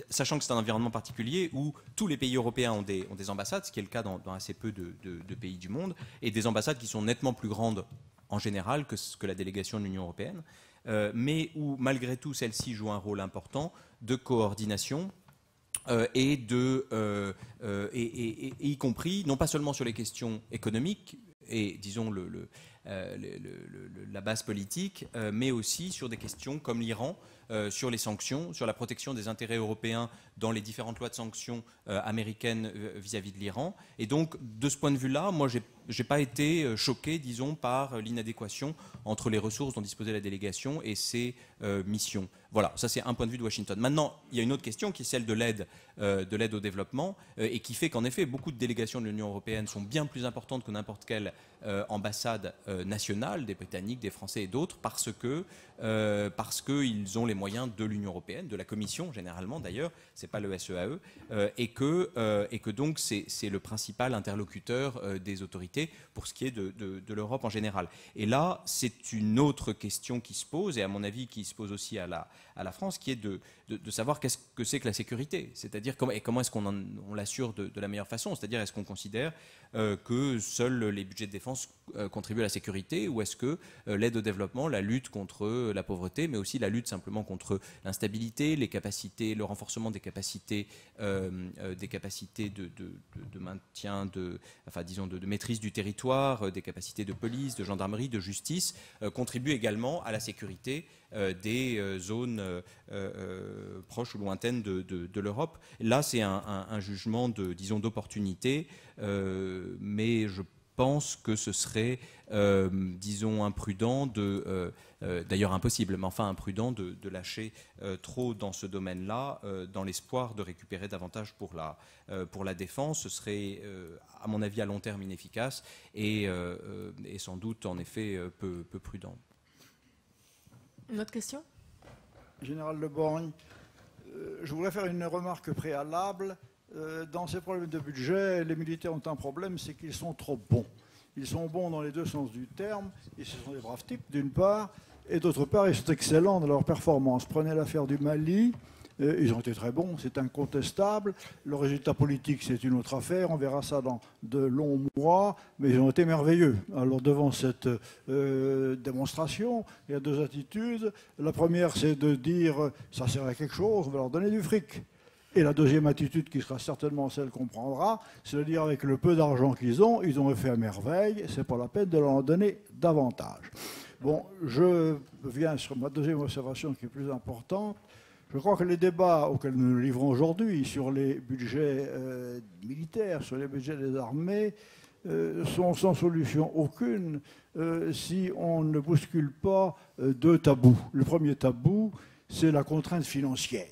sachant que c'est un environnement particulier où tous les pays européens ont des, ambassades, ce qui est le cas dans, assez peu de, de, pays du monde, et des ambassades qui sont nettement plus grandes en général que, que la délégation de l'Union européenne. Euh, mais où malgré tout celle-ci joue un rôle important de coordination euh, et de, euh, et, y compris non pas seulement sur les questions économiques et disons le, la base politique, mais aussi sur des questions comme l'Iran, sur les sanctions, sur la protection des intérêts européens dans les différentes lois de sanctions américaines vis-à-vis -vis de l'Iran. Et donc, de ce point de vue-là, moi, j'ai n'ai pas été euh, choqué, disons, par euh, l'inadéquation entre les ressources dont disposait la délégation et ses euh, missions. Voilà, ça c'est un point de vue de Washington. Maintenant, il y a une autre question qui est celle de l'aide, de l'aide au développement, et qui fait qu'en effet, beaucoup de délégations de l'Union européenne sont bien plus importantes que n'importe quelle ambassade nationale, des Britanniques, des Français et d'autres, parce que parce qu'ils ont les moyens de l'Union européenne, de la Commission généralement d'ailleurs, c'est pas le SEAE, e, et que et que donc c'est le principal interlocuteur des autorités pour ce qui est de, l'Europe en général. Et là, c'est une autre question qui se pose, et à mon avis qui se pose aussi à la, France, qui est de, savoir qu'est-ce que c'est que la sécurité, c'est-à-dire comment, comment est-ce qu'on l'assure de, la meilleure façon, c'est-à-dire est-ce qu'on considère que seuls les budgets de défense euh, contribuent à la sécurité, ou est-ce que euh, l'aide au développement, la lutte contre la pauvreté, mais aussi la lutte simplement contre l'instabilité, les capacités, le renforcement des capacités, des capacités de, maintien, de, enfin disons de, maîtrise du territoire, des capacités de police, de gendarmerie, de justice, contribuent également à la sécurité des zones proches ou lointaines de, l'Europe. Là, c'est un, jugement de, disons, d'opportunité euh, mais je pense que ce serait, euh, disons, imprudent de, euh, d'ailleurs impossible, mais enfin imprudent de, lâcher trop dans ce domaine-là, dans l'espoir de récupérer davantage pour la, défense. Ce serait, à mon avis, à long terme inefficace et, sans doute, en effet, peu, prudent. Une autre question? Général Le Borgne, je voudrais faire une remarque préalable. Euh, dans ces problèmes de budget, les militaires ont un problème, c'est qu'ils sont trop bons. Ils sont bons dans les deux sens du terme, et ce sont des braves types d'une part, et d'autre part, ils sont excellents dans leur performance. Prenez l'affaire du Mali, euh, ils ont été très bons, c'est incontestable. Le résultat politique, c'est une autre affaire. On verra ça dans de longs mois, mais ils ont été merveilleux. Alors, devant cette euh, démonstration, il y a deux attitudes. La première, c'est de dire ça sert à quelque chose, on va leur donner du fric. Et la deuxième attitude, qui sera certainement celle qu'on prendra, c'est de dire avec le peu d'argent qu'ils ont, ils ont fait à merveille, c'est pas la peine de leur en donner davantage. Bon, je viens sur ma deuxième observation qui est plus importante. Je crois que les débats auxquels nous nous livrons aujourd'hui sur les budgets euh, militaires, sur les budgets des armées, euh, sont sans solution aucune euh, si on ne bouscule pas deux tabous. Le premier tabou, c'est la contrainte financière.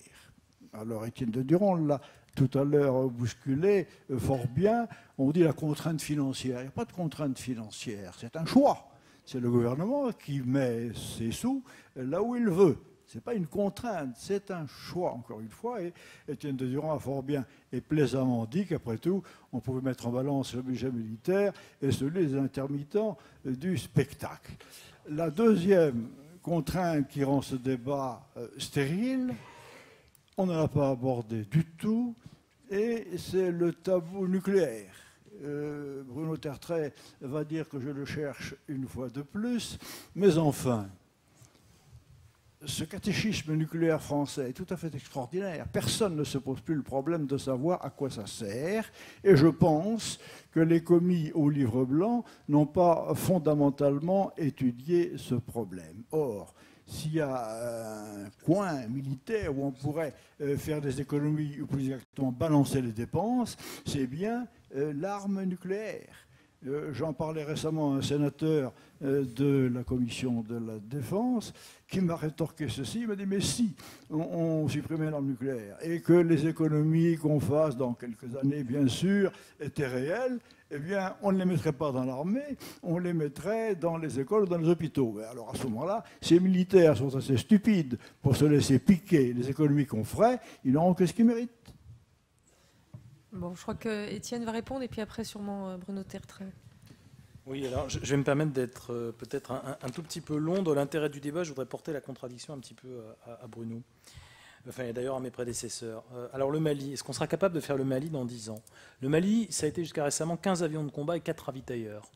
Alors Étienne de Durand l'a tout à l'heure bousculé fort bien. On dit la contrainte financière. Il n'y a pas de contrainte financière, c'est un choix. C'est le gouvernement qui met ses sous là où il veut. Ce n'est pas une contrainte, c'est un choix, encore une fois. Et Étienne de Durand a fort bien et plaisamment dit qu'après tout, on pouvait mettre en balance le budget militaire et celui des intermittents du spectacle. La deuxième contrainte qui rend ce débat euh, stérile, on n'en a pas abordé du tout, et c'est le tabou nucléaire. Euh, Bruno Tertrais va dire que je le cherche une fois de plus, mais enfin, ce catéchisme nucléaire français est tout à fait extraordinaire. Personne ne se pose plus le problème de savoir à quoi ça sert. Et je pense que les commis au livre blanc n'ont pas fondamentalement étudié ce problème. Or, s'il y a un coin militaire où on pourrait euh, faire des économies, ou plus exactement balancer les dépenses, c'est bien euh, l'arme nucléaire. Euh, j'en parlais récemment à un sénateur de la commission de la défense qui m'a rétorqué ceci. Il m'a dit Mais si on, supprimait l'arme nucléaire et que les économies qu'on fasse dans quelques années, bien sûr, étaient réelles, eh bien, on ne les mettrait pas dans l'armée, on les mettrait dans les écoles ou dans les hôpitaux. Alors à ce moment-là, ces militaires sont assez stupides pour se laisser piquer les économies qu'on ferait, ils n'auront que ce qu'ils méritent. Bon, je crois que Étienne va répondre et puis après sûrement euh, Bruno Tertrais. Oui, alors je vais me permettre d'être euh, peut-être un, tout petit peu long. Dans l'intérêt du débat, je voudrais porter la contradiction un petit peu à, Bruno. Enfin, et d'ailleurs à mes prédécesseurs. Euh, alors le Mali, est-ce qu'on sera capable de faire le Mali dans 10 ans? Le Mali, ça a été jusqu'à récemment 15 avions de combat et 4 ravitailleurs.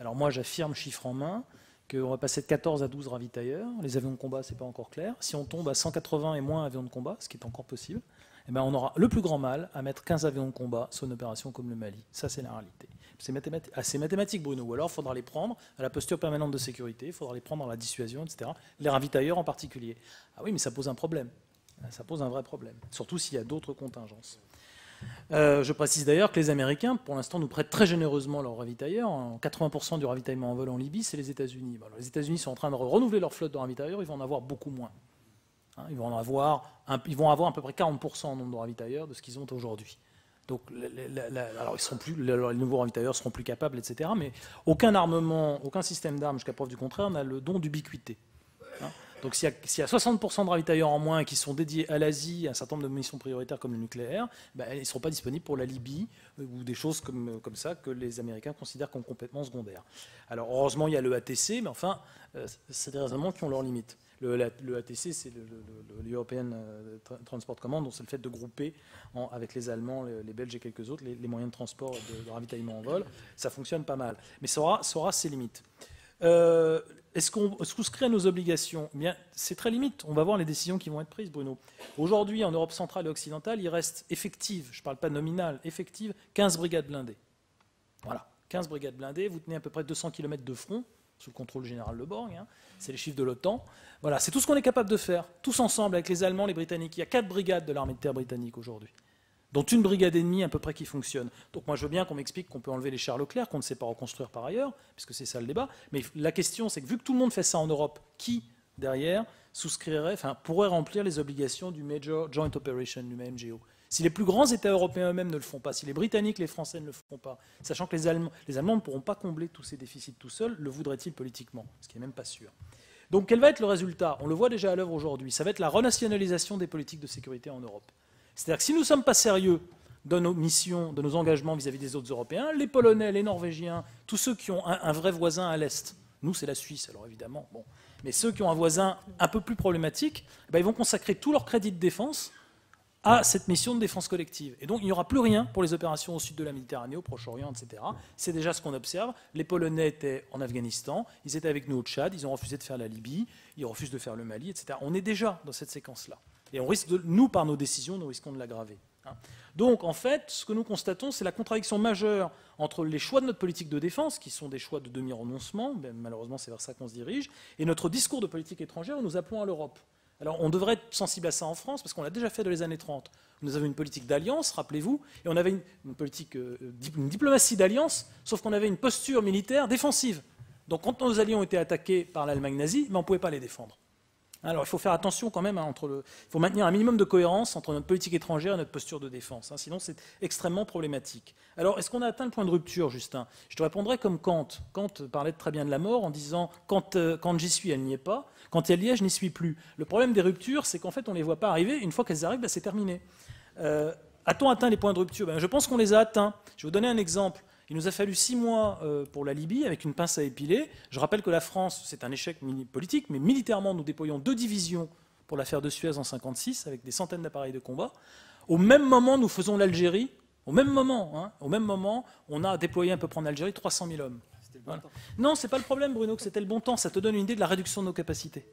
Alors moi, j'affirme, chiffre en main, qu'on va passer de 14 à 12 ravitailleurs. Les avions de combat, c'est pas encore clair. Si on tombe à 180 et moins avions de combat, ce qui est encore possible, eh ben on aura le plus grand mal à mettre 15 avions de combat sur une opération comme le Mali. Ça, c'est la réalité. C'est mathématique, ah, mathématique, Bruno. Ou alors, il faudra les prendre à la posture permanente de sécurité, il faudra les prendre dans la dissuasion, etc. Les ravitailleurs en particulier. Ah oui, mais ça pose un problème. Ça pose un vrai problème, surtout s'il y a d'autres contingences. Euh, je précise d'ailleurs que les Américains, pour l'instant, nous prêtent très généreusement leurs ravitailleurs. 80% du ravitaillement en vol en Libye, c'est les États-Unis. les États-Unis sont en train de renouveler leur flotte de ravitailleurs, ils vont en avoir beaucoup moins. Hein, ils, vont en avoir ils vont avoir à peu près 40% en nombre de ravitailleurs de ce qu'ils ont aujourd'hui. Donc, alors ils les nouveaux ravitailleurs seront plus capables, etc. Mais aucun armement, aucun système d'armes, jusqu'à preuve du contraire, n'a le don d'ubiquité. Hein. donc, s'il y, a 60% de ravitailleurs en moins qui sont dédiés à l'Asie, à un certain nombre de missions prioritaires comme le nucléaire, ben, ils ne seront pas disponibles pour la Libye euh, ou des choses comme, comme ça que les Américains considèrent comme complètement secondaires. Alors, heureusement, il y a le ATC, mais enfin, euh, c'est des raisonnements qui ont leurs limites. Le, ATC, c'est l'European euh, Transport Command, donc c'est le fait de grouper avec les Allemands, les, Belges et quelques autres les, moyens de transport de, ravitaillement en vol. Ça fonctionne pas mal, mais ça aura, ses limites. Euh, est-ce qu'on souscrit à nos obligations? Eh Bien, c'est très limite. On va voir les décisions qui vont être prises, Bruno. Aujourd'hui, en Europe centrale et occidentale, il reste effective, je ne parle pas nominal, effective, 15 brigades blindées. Voilà, 15 brigades blindées. Vous tenez à peu près 200 km de front, sous le contrôle général de Borg. Hein. C'est les chiffres de l'OTAN. Voilà, c'est tout ce qu'on est capable de faire, tous ensemble, avec les Allemands, les Britanniques. Il y a quatre brigades de l'armée de terre britannique aujourd'hui, dont une brigade ennemie à peu près qui fonctionne. Donc moi, je veux bien qu'on m'explique qu'on peut enlever les chars Leclerc, qu'on ne sait pas reconstruire par ailleurs, puisque c'est ça le débat. Mais la question, c'est que vu que tout le monde fait ça en Europe, qui, derrière, souscrirait, enfin, pourrait remplir les obligations du Major Joint Operation, du MGO si les plus grands États européens eux-mêmes ne le font pas, si les Britanniques, les Français ne le font pas, sachant que les Allemands, ne pourront pas combler tous ces déficits tout seuls, le voudraient-ils politiquement? Ce qui n'est même pas sûr. Donc quel va être le résultat? On le voit déjà à l'œuvre aujourd'hui. Ça va être la renationalisation des politiques de sécurité en Europe. C'est-à-dire que si nous ne sommes pas sérieux dans nos missions, de nos engagements vis-à-vis des autres Européens, les Polonais, les Norvégiens, tous ceux qui ont un, vrai voisin à l'Est, nous c'est la Suisse alors évidemment, bon, mais ceux qui ont un voisin un peu plus problématique, eh ben, ils vont consacrer tout leur crédit de défense à cette mission de défense collective. Et donc il n'y aura plus rien pour les opérations au sud de la Méditerranée, au Proche-Orient, etc. C'est déjà ce qu'on observe. Les Polonais étaient en Afghanistan, ils étaient avec nous au Tchad, ils ont refusé de faire la Libye, ils refusent de faire le Mali, etc. On est déjà dans cette séquence-là. Et on risque de, nous, par nos décisions, nous risquons de l'aggraver. hein. Donc, en fait, ce que nous constatons, c'est la contradiction majeure entre les choix de notre politique de défense, qui sont des choix de demi-renoncement, malheureusement c'est vers ça qu'on se dirige, et notre discours de politique étrangère où nous appelons à l'Europe. Alors on devrait être sensible à ça en France, parce qu'on l'a déjà fait dans les années 30. Nous avions une politique d'alliance, rappelez-vous, et on avait une, politique, euh, une diplomatie d'alliance, sauf qu'on avait une posture militaire défensive. Donc quand nos alliés ont été attaqués par l'Allemagne nazie, mais on ne pouvait pas les défendre. Alors il faut faire attention quand même, hein, entre le, il faut maintenir un minimum de cohérence entre notre politique étrangère et notre posture de défense, hein, sinon c'est extrêmement problématique. Alors est-ce qu'on a atteint le point de rupture, Justin? Je te répondrai comme Kant. Kant parlait très bien de la mort en disant quand, euh, quand j'y suis, elle n'y est pas, quand elle y est, je n'y suis plus. Le problème des ruptures, c'est qu'en fait on ne les voit pas arriver, une fois qu'elles arrivent, ben, c'est terminé. Euh, a-t-on atteint les points de rupture? Ben, Je pense qu'on les a atteints. Je vais vous donner un exemple. Il nous a fallu six mois euh, pour la Libye avec une pince à épiler. Je rappelle que la France, c'est un échec politique, mais militairement, nous déployons deux divisions pour l'affaire de Suez en 1956 avec des centaines d'appareils de combat. Au même moment, nous faisons l'Algérie. Au même moment, hein, au même moment, on a déployé à peu près en Algérie 300 000 hommes. Non, ce Non, c'est pas le problème, Bruno, que c'était le bon temps. Ça te donne une idée de la réduction de nos capacités.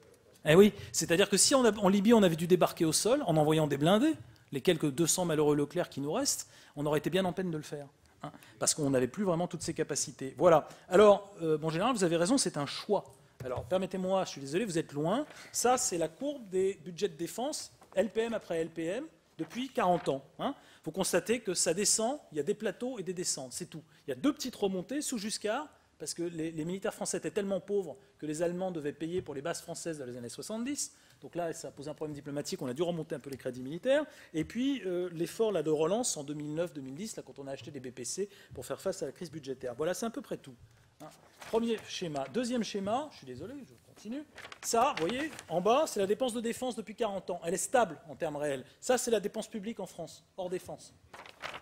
Eh oui, c'est-à-dire que si en Libye, on avait dû débarquer au sol en envoyant des blindés, les quelques 200 malheureux Leclerc qui nous restent, on aurait été bien en peine de le faire. Hein, parce qu'on n'avait plus vraiment toutes ces capacités. Voilà. Alors, euh, bon, général, vous avez raison, c'est un choix. Alors, permettez-moi, je suis désolé, vous êtes loin. Ça, c'est la courbe des budgets de défense, LPM après LPM, depuis 40 ans. Hein. Vous constatez que ça descend, il y a des plateaux et des descentes, c'est tout. Il y a deux petites remontées sous Jusqu'à parce que les, militaires français étaient tellement pauvres que les Allemands devaient payer pour les bases françaises dans les années 70. Donc là, ça a posé un problème diplomatique, on a dû remonter un peu les crédits militaires. Et puis euh, l'effort de relance en 2009-2010, quand on a acheté des BPC pour faire face à la crise budgétaire. Voilà, c'est à peu près tout. Hein. Premier schéma. Deuxième schéma, je suis désolé, je continue. Ça, vous voyez, en bas, c'est la dépense de défense depuis 40 ans. Elle est stable en termes réels. Ça, c'est la dépense publique en France, hors défense.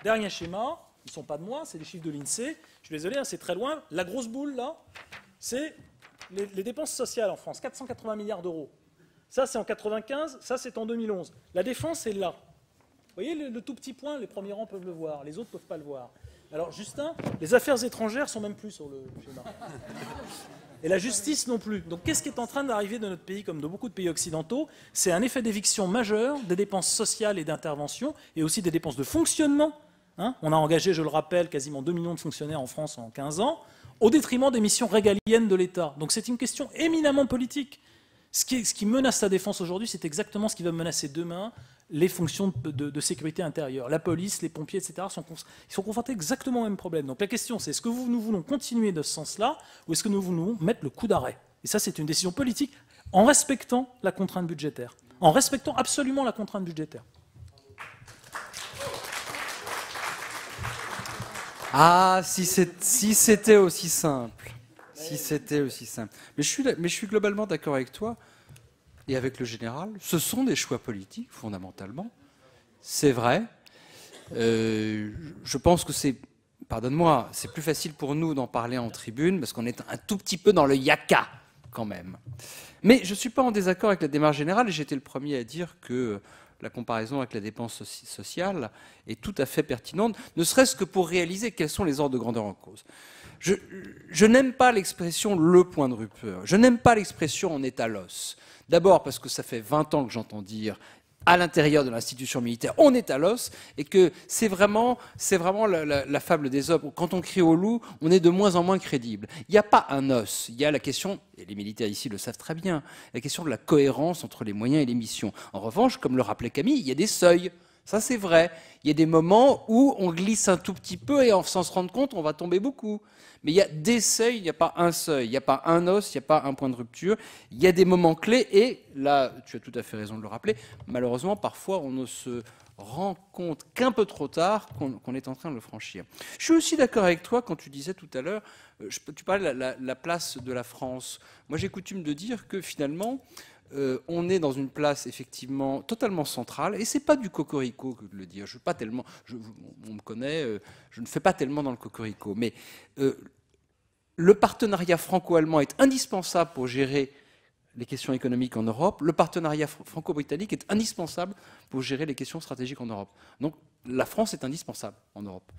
Dernier schéma, ils ne sont pas de moi, c'est des chiffres de l'INSEE. Je suis désolé, hein, c'est très loin. La grosse boule, là, c'est les, dépenses sociales en France, 480 milliards d'euros. Ça, c'est en 95, ça, c'est en 2011. La défense est là. Vous voyez le, tout petit point, les premiers rangs peuvent le voir, les autres ne peuvent pas le voir. Alors, Justin, les affaires étrangères sont même plus sur le schéma. Et la justice non plus. Donc, qu'est-ce qui est en train d'arriver dans notre pays, comme dans beaucoup de pays occidentaux? C'est un effet d'éviction majeur des dépenses sociales et d'intervention, et aussi des dépenses de fonctionnement Hein, on a engagé, je le rappelle, quasiment 2 millions de fonctionnaires en France en 15 ans, au détriment des missions régaliennes de l'État. Donc c'est une question éminemment politique. Ce qui, menace la défense aujourd'hui, c'est exactement ce qui va menacer demain les fonctions de, sécurité intérieure. La police, les pompiers, etc., ils sont confrontés exactement au même problème. Donc la question, c'est est-ce que nous voulons continuer de ce sens-là ou est-ce que nous voulons mettre le coup d'arrêt? Et ça, c'est une décision politique en respectant la contrainte budgétaire, en respectant absolument la contrainte budgétaire. Ah, si c'était aussi simple. Si c'était aussi simple. Mais je suis, globalement d'accord avec toi et avec le général. Ce sont des choix politiques, fondamentalement. C'est vrai. Euh, je pense que c'est, pardonne-moi, c'est plus facile pour nous d'en parler en tribune parce qu'on est un tout petit peu dans le yaka, quand même. Mais je ne suis pas en désaccord avec la démarche générale et j'étais le premier à dire que la comparaison avec la dépense sociale est tout à fait pertinente, ne serait-ce que pour réaliser quels sont les ordres de grandeur en cause. Je, n'aime pas l'expression le point de rupture. Je n'aime pas l'expression on est à l'os. D'abord parce que ça fait 20 ans que j'entends dire à l'intérieur de l'institution militaire, on est à l'os, et que c'est vraiment, c'est vraiment la, fable des hommes. Quand on crie au loup, on est de moins en moins crédible. Il n'y a pas un os. Il y a la question, et les militaires ici le savent très bien, la question de la cohérence entre les moyens et les missions. En revanche, comme le rappelait Camille, il y a des seuils. Ça, c'est vrai. Il y a des moments où on glisse un tout petit peu et sans se rendre compte, on va tomber beaucoup. Mais il y a des seuils, il n'y a pas un seuil, il n'y a pas un os, il n'y a pas un point de rupture. Il y a des moments clés et là, tu as tout à fait raison de le rappeler, malheureusement, parfois, on ne se rend compte qu'un peu trop tard qu'on est en train de le franchir. Je suis aussi d'accord avec toi quand tu disais tout à l'heure, euh, tu parlais de la, la, place de la France. Moi, j'ai coutume de dire que finalement, euh, on est dans une place effectivement totalement centrale, et c'est pas du cocorico que de le dire. Je pas tellement, on me connaît, euh, je ne fais pas tellement dans le cocorico, mais euh, le partenariat franco-allemand est indispensable pour gérer les questions économiques en Europe. Le partenariat franco-britannique est indispensable pour gérer les questions stratégiques en Europe. Donc la France est indispensable en Europe.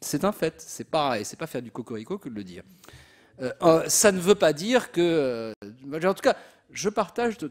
C'est un fait. C'est pas et c'est pas faire du cocorico que de le dire. ça ne veut pas dire que, en tout cas, je partage de,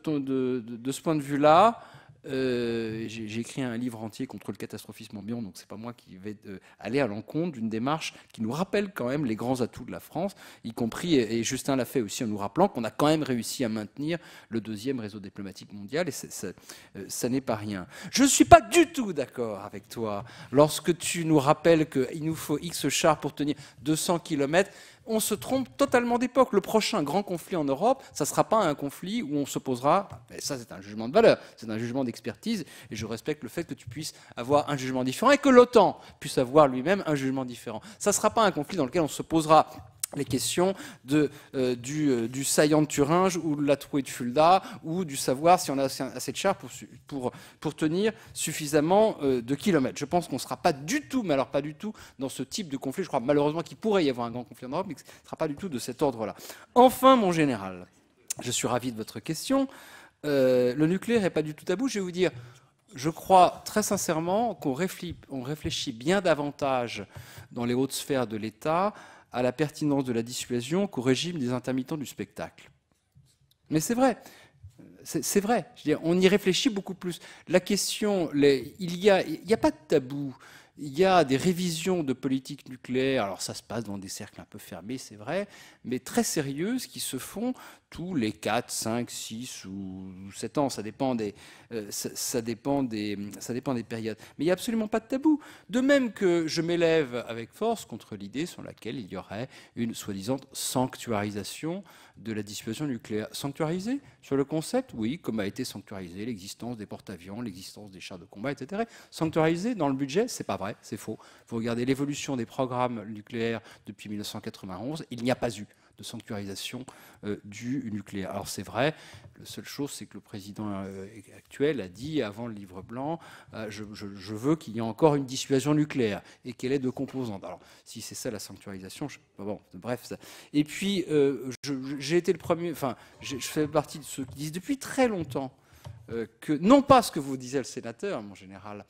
ce point de vue-là euh, j'ai écrit un livre entier contre le catastrophisme ambiant, donc c'est pas moi qui vais euh, aller à l'encontre d'une démarche qui nous rappelle quand même les grands atouts de la France, y compris, et Justin l'a fait aussi en nous rappelant qu'on a quand même réussi à maintenir le deuxième réseau diplomatique mondial, et euh, ça n'est pas rien. Je suis pas du tout d'accord avec toi lorsque tu nous rappelles qu'il nous faut X chars pour tenir 200 km on se trompe totalement d'époque. Le prochain grand conflit en Europe, ça ne sera pas un conflit où on s'opposera. Ça, c'est un jugement de valeur, c'est un jugement d'expertise, et je respecte le fait que tu puisses avoir un jugement différent et que l'OTAN puisse avoir lui-même un jugement différent. Ça ne sera pas un conflit dans lequel on s'opposera les questions euh, du, euh, du, saillant de Thuringe ou de la trouée de Fulda ou du savoir si on a assez de chars pour, tenir suffisamment euh, de kilomètres. Je pense qu'on ne sera pas du tout, mais alors pas du tout, dans ce type de conflit. Je crois malheureusement qu'il pourrait y avoir un grand conflit en Europe, mais ce ne sera pas du tout de cet ordre-là. Enfin, mon général, je suis ravi de votre question. le nucléaire n'est pas du tout tabou. Je vais vous dire, je crois très sincèrement qu'on réfléchit, réfléchit bien davantage dans les hautes sphères de l'État à la pertinence de la dissuasion qu'au régime des intermittents du spectacle. Mais c'est vrai. C'est vrai. on y réfléchit beaucoup plus. La question, il n'y a, a, pas de tabou. Il y a des révisions de politique nucléaire, alors ça se passe dans des cercles un peu fermés, c'est vrai, mais très sérieuses qui se font tous les 4, 5, 6 ou 7 ans. Ça dépend des, euh, ça, dépend des, ça dépend des périodes. Mais il n'y a absolument pas de tabou. De même que je m'élève avec force contre l'idée sur laquelle il y aurait une soi-disant sanctuarisation de la dissuasion nucléaire. Sanctuarisée sur le concept, oui, comme a été sanctuarisée l'existence des porte-avions, l'existence des chars de combat, etc. Sanctuarisée dans le budget, c'est pas vrai, c'est faux. Vous regardez l'évolution des programmes nucléaires depuis 1991, il n'y a pas eu de sanctuarisation euh, du nucléaire. Alors c'est vrai, la seule chose, c'est que le président euh, actuel a dit avant le livre blanc, euh, je, veux qu'il y ait encore une dissuasion nucléaire et qu'elle ait deux composantes. Alors si c'est ça la sanctuarisation, bon, bref. Et puis j'ai été le premier, enfin je fais partie de ceux qui disent depuis très longtemps que, non pas ce que vous disait le sénateur, mon général,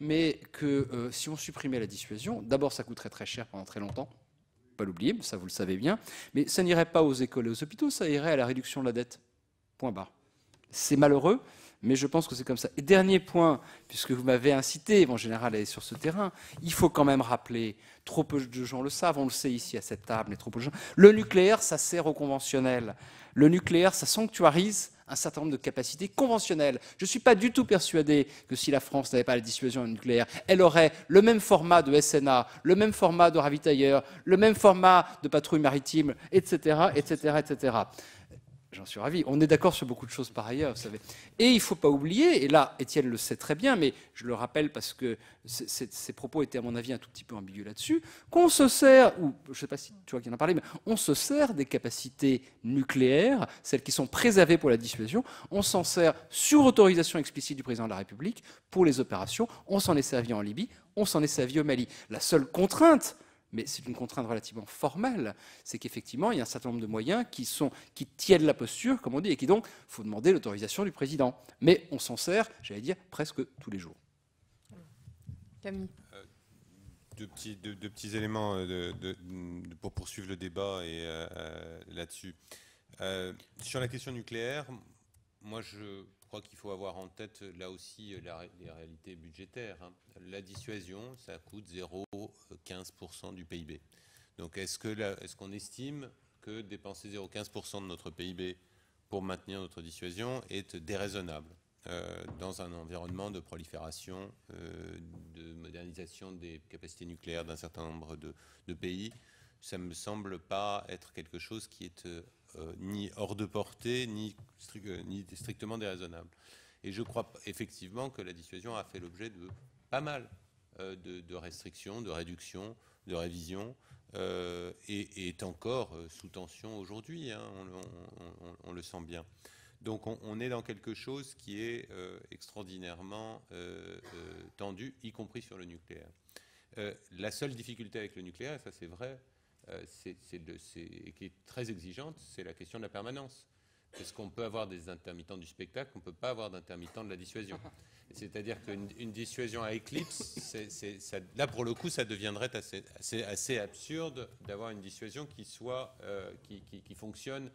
mais que si on supprimait la dissuasion, d'abord ça coûterait très cher pendant très longtemps, pas l'oublier, ça vous le savez bien, mais ça n'irait pas aux écoles et aux hôpitaux, ça irait à la réduction de la dette. Point barre. C'est malheureux, mais je pense que c'est comme ça. Et dernier point, puisque vous m'avez incité, en général, à aller sur ce terrain, il faut quand même rappeler, trop peu de gens le savent, on le sait ici à cette table, trop peu de gens, le nucléaire, ça sert au conventionnel. Le nucléaire, ça sanctuarise un certain nombre de capacités conventionnelles. Je ne suis pas du tout persuadé que si la France n'avait pas la dissuasion nucléaire, elle aurait le même format de SNA, le même format de ravitailleur, le même format de patrouille maritime, etc., etc., etc. J'en suis ravi. On est d'accord sur beaucoup de choses par ailleurs, vous savez. Et il ne faut pas oublier, et là, Étienne le sait très bien, mais je le rappelle parce que ses propos étaient, à mon avis, un tout petit peu ambigus là-dessus, qu'on se sert, ou je ne sais pas si tu vois qui en a parlé, mais on se sert des capacités nucléaires, celles qui sont préservées pour la dissuasion, on s'en sert sur autorisation explicite du président de la République pour les opérations, on s'en est servi en Libye, on s'en est servi au Mali. La seule contrainte, mais c'est une contrainte relativement formelle, c'est qu'effectivement, il y a un certain nombre de moyens qui, sont, qui tiennent la posture, comme on dit, et qui donc, il faut demander l'autorisation du président. Mais on s'en sert, j'allais dire, presque tous les jours. Camille euh, deux, petits, petits, éléments euh, de, pour poursuivre le débat et euh, là-dessus. sur la question nucléaire, moi je qu'il faut avoir en tête là aussi les réalités budgétaires. Hein. La dissuasion, ça coûte 0,15% du PIB. Donc est-ce qu'on est estime que dépenser 0,15% de notre PIB pour maintenir notre dissuasion est déraisonnable euh, dans un environnement de prolifération, euh, de modernisation des capacités nucléaires d'un certain nombre de, pays? Ça me semble pas être quelque chose qui est euh, euh, ni hors de portée, ni, euh, ni, strictement déraisonnable. Et je crois effectivement que la dissuasion a fait l'objet de pas mal euh, de, restrictions, de réductions, de révisions, et, est encore sous tension aujourd'hui, hein, on, le sent bien. Donc on, est dans quelque chose qui est extraordinairement tendu, y compris sur le nucléaire. la seule difficulté avec le nucléaire, et ça c'est vrai, euh, c'est, qui est très exigeante, c'est la question de la permanence. Est-ce qu'on peut avoir des intermittents du spectacle On ne peut pas avoir d'intermittents de la dissuasion. C'est-à-dire qu'une dissuasion à éclipse, là pour le coup, ça deviendrait assez, assez, absurde d'avoir une dissuasion qui, soit, euh, qui, fonctionne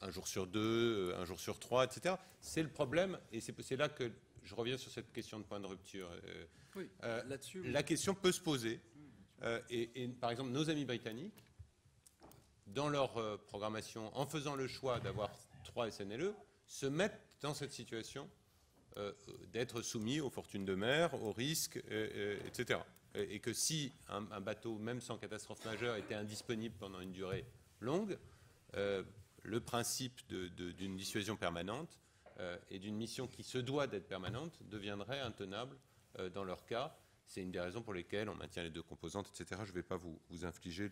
un jour sur deux, un jour sur trois, etc. C'est le problème, et c'est là que je reviens sur cette question de point de rupture. Oui, là-dessus. La question peut se poser. Et, par exemple, nos amis britanniques, dans leur programmation, en faisant le choix d'avoir trois SNLE, se mettent dans cette situation euh, d'être soumis aux fortunes de mer, aux risques, euh, euh, etc. Et, que si un, bateau, même sans catastrophe majeure, était indisponible pendant une durée longue, le principe d'une dissuasion permanente et d'une mission qui se doit d'être permanente deviendrait intenable dans leur cas. C'est une des raisons pour lesquelles on maintient les deux composantes, etc. Je ne vais pas vous, infliger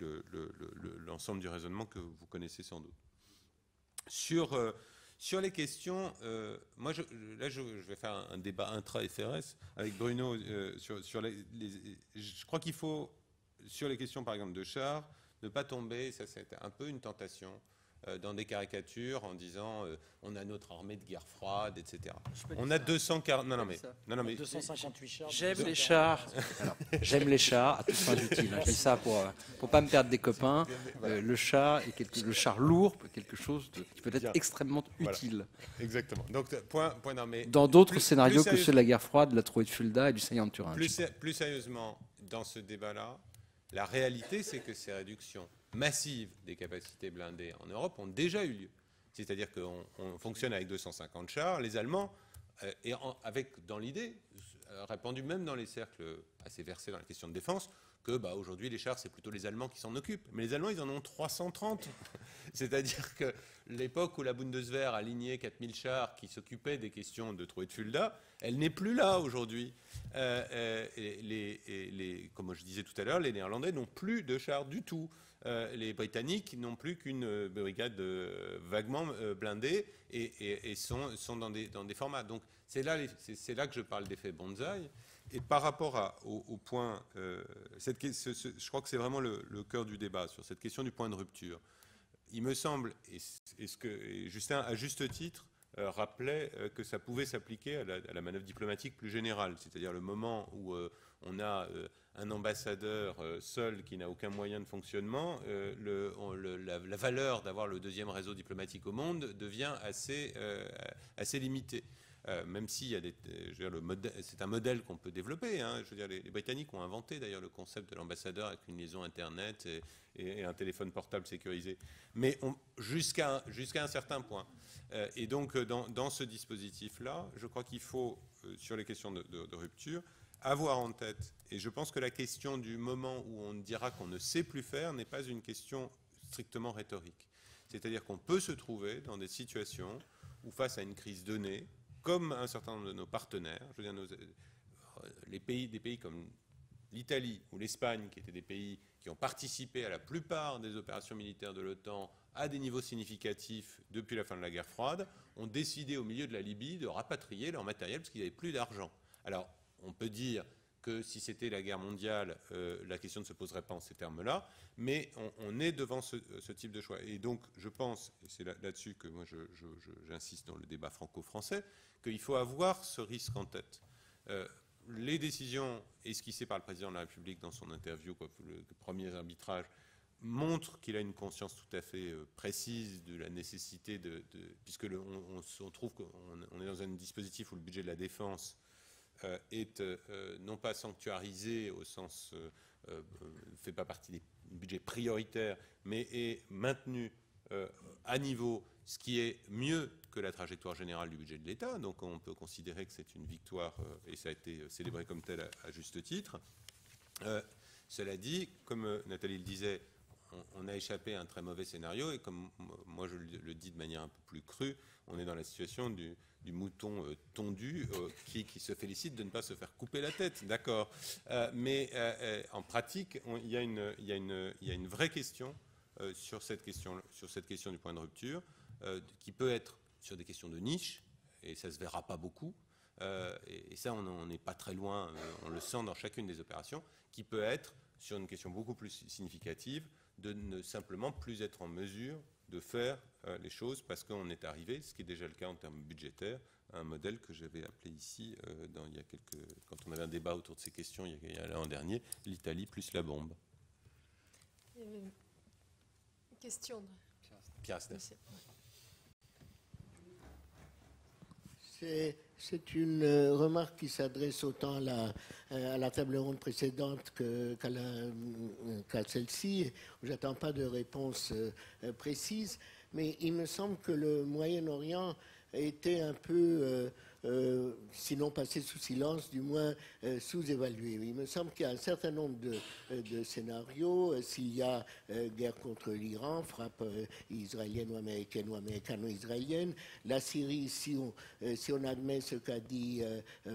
l'ensemble du raisonnement que vous connaissez sans doute. Sur sur les questions, euh, moi, là, je, vais faire un, débat intra-FRS avec Bruno euh, sur, les, Je crois qu'il faut, sur les questions, par exemple, de char, ne pas tomber, ça c'est un peu une tentation, euh, dans des caricatures en disant euh, on a notre armée de guerre froide, etc. On a 240. Non, non, mais, non, non, mais 258 chars. J'aime les chars. J'aime les chars à toutes fins utiles. Je dis ça pour pour pas me perdre des copains. Euh, le char est quelque, le char lourd, quelque chose de, qui peut être extrêmement utile. Exactement. Donc point point d'armée. Dans d'autres scénarios que ceux de la guerre froide, la trouée de Fulda et du saillant de Turin. Plus, plus sérieusement, dans ce débat-là, la réalité, c'est que ces réductions massives des capacités blindées en Europe ont déjà eu lieu. C'est-à-dire qu'on fonctionne avec 250 chars. Les Allemands, euh, et avec dans l'idée, euh, répandu même dans les cercles assez versés dans la question de défense, que bah, aujourd'hui les chars, c'est plutôt les Allemands qui s'en occupent. Mais les Allemands, ils en ont 330. C'est-à-dire que l'époque où la Bundeswehr alignait 4000 chars qui s'occupaient des questions de trouée de Fulda, elle n'est plus là aujourd'hui. Euh, comme je disais tout à l'heure, les Néerlandais n'ont plus de chars du tout. Euh, les Britanniques n'ont plus qu'une euh, brigade euh, vaguement blindée et, sont, dans, des, formats. Donc c'est là, c'est là que je parle d'effet bonsaï. Et par rapport au, point, cette, je crois que c'est vraiment le, cœur du débat sur cette question du point de rupture. Il me semble, et, ce que Justin, à juste titre, rappelait que ça pouvait s'appliquer à, la manœuvre diplomatique plus générale, c'est-à-dire le moment où on a un ambassadeur euh, seul qui n'a aucun moyen de fonctionnement, euh, la, valeur d'avoir le deuxième réseau diplomatique au monde devient assez, euh, limitée. même si c'est un modèle qu'on peut développer. Hein. les, Britanniques ont inventé d'ailleurs le concept de l'ambassadeur avec une liaison Internet et, un téléphone portable sécurisé. Mais jusqu'à un certain point. et donc, dans, ce dispositif-là, je crois qu'il faut, sur les questions de rupture, avoir en tête, et je pense que la question du moment où on dira qu'on ne sait plus faire n'est pas une question strictement rhétorique. C'est-à-dire qu'on peut se trouver dans des situations où face à une crise donnée, comme un certain nombre de nos partenaires, je veux dire euh, les pays, des pays comme l'Italie ou l'Espagne, qui étaient des pays qui ont participé à la plupart des opérations militaires de l'OTAN à des niveaux significatifs depuis la fin de la guerre froide, ont décidé au milieu de la Libye de rapatrier leur matériel parce qu'ils n'avaient plus d'argent. Alors, on peut dire que si c'était la guerre mondiale, euh, la question ne se poserait pas en ces termes-là, mais on, est devant ce, type de choix. Et donc, je pense, et c'est là-dessus que moi j'insiste dans le débat franco-français, qu'il faut avoir ce risque en tête. Euh, les décisions esquissées par le président de la République dans son interview, le premier arbitrage, montrent qu'il a une conscience tout à fait euh, précise de la nécessité de, puisque on, trouve qu'on est dans un dispositif où le budget de la défense euh, est euh, non pas sanctuarisé au sens, ne euh, fait pas partie des budgets prioritaires, mais est maintenu à niveau, ce qui est mieux que la trajectoire générale du budget de l'État. Donc on peut considérer que c'est une victoire, et ça a été célébré comme tel à, juste titre. cela dit, comme Nathalie le disait, on, a échappé à un très mauvais scénario, et comme moi je le dis de manière un peu plus crue, on est dans la situation du, mouton euh, tondu euh, qui, se félicite de ne pas se faire couper la tête, d'accord. Euh, mais en pratique, il y, a une vraie question sur cette question, du point de rupture, qui peut être sur des questions de niche, et ça se verra pas beaucoup. Et, ça, on n'est pas très loin, on le sent dans chacune des opérations, qui peut être sur une question beaucoup plus significative de ne simplement plus être en mesure de faire euh, les choses parce qu'on est arrivé, ce qui est déjà le cas en termes budgétaires, à un modèle que j'avais appelé ici, euh, dans, il y a quelques, quand on avait un débat autour de ces questions il y a, l'an dernier, l'Italie plus la bombe. Question. Pierre Asner. C'est une euh, remarque qui s'adresse autant à la, euh, table ronde précédente qu'à qu celle-ci. J'attends pas de réponse euh, précise, mais il me semble que le Moyen-Orient été un peu euh, sinon passé sous silence, du moins euh, sous-évalué. Il me semble qu'il y a un certain nombre de, euh, scénarios. S'il y a guerre contre l'Iran, frappe israélienne ou américaine ou américano-israélienne, la Syrie, si on, admet ce qu'a dit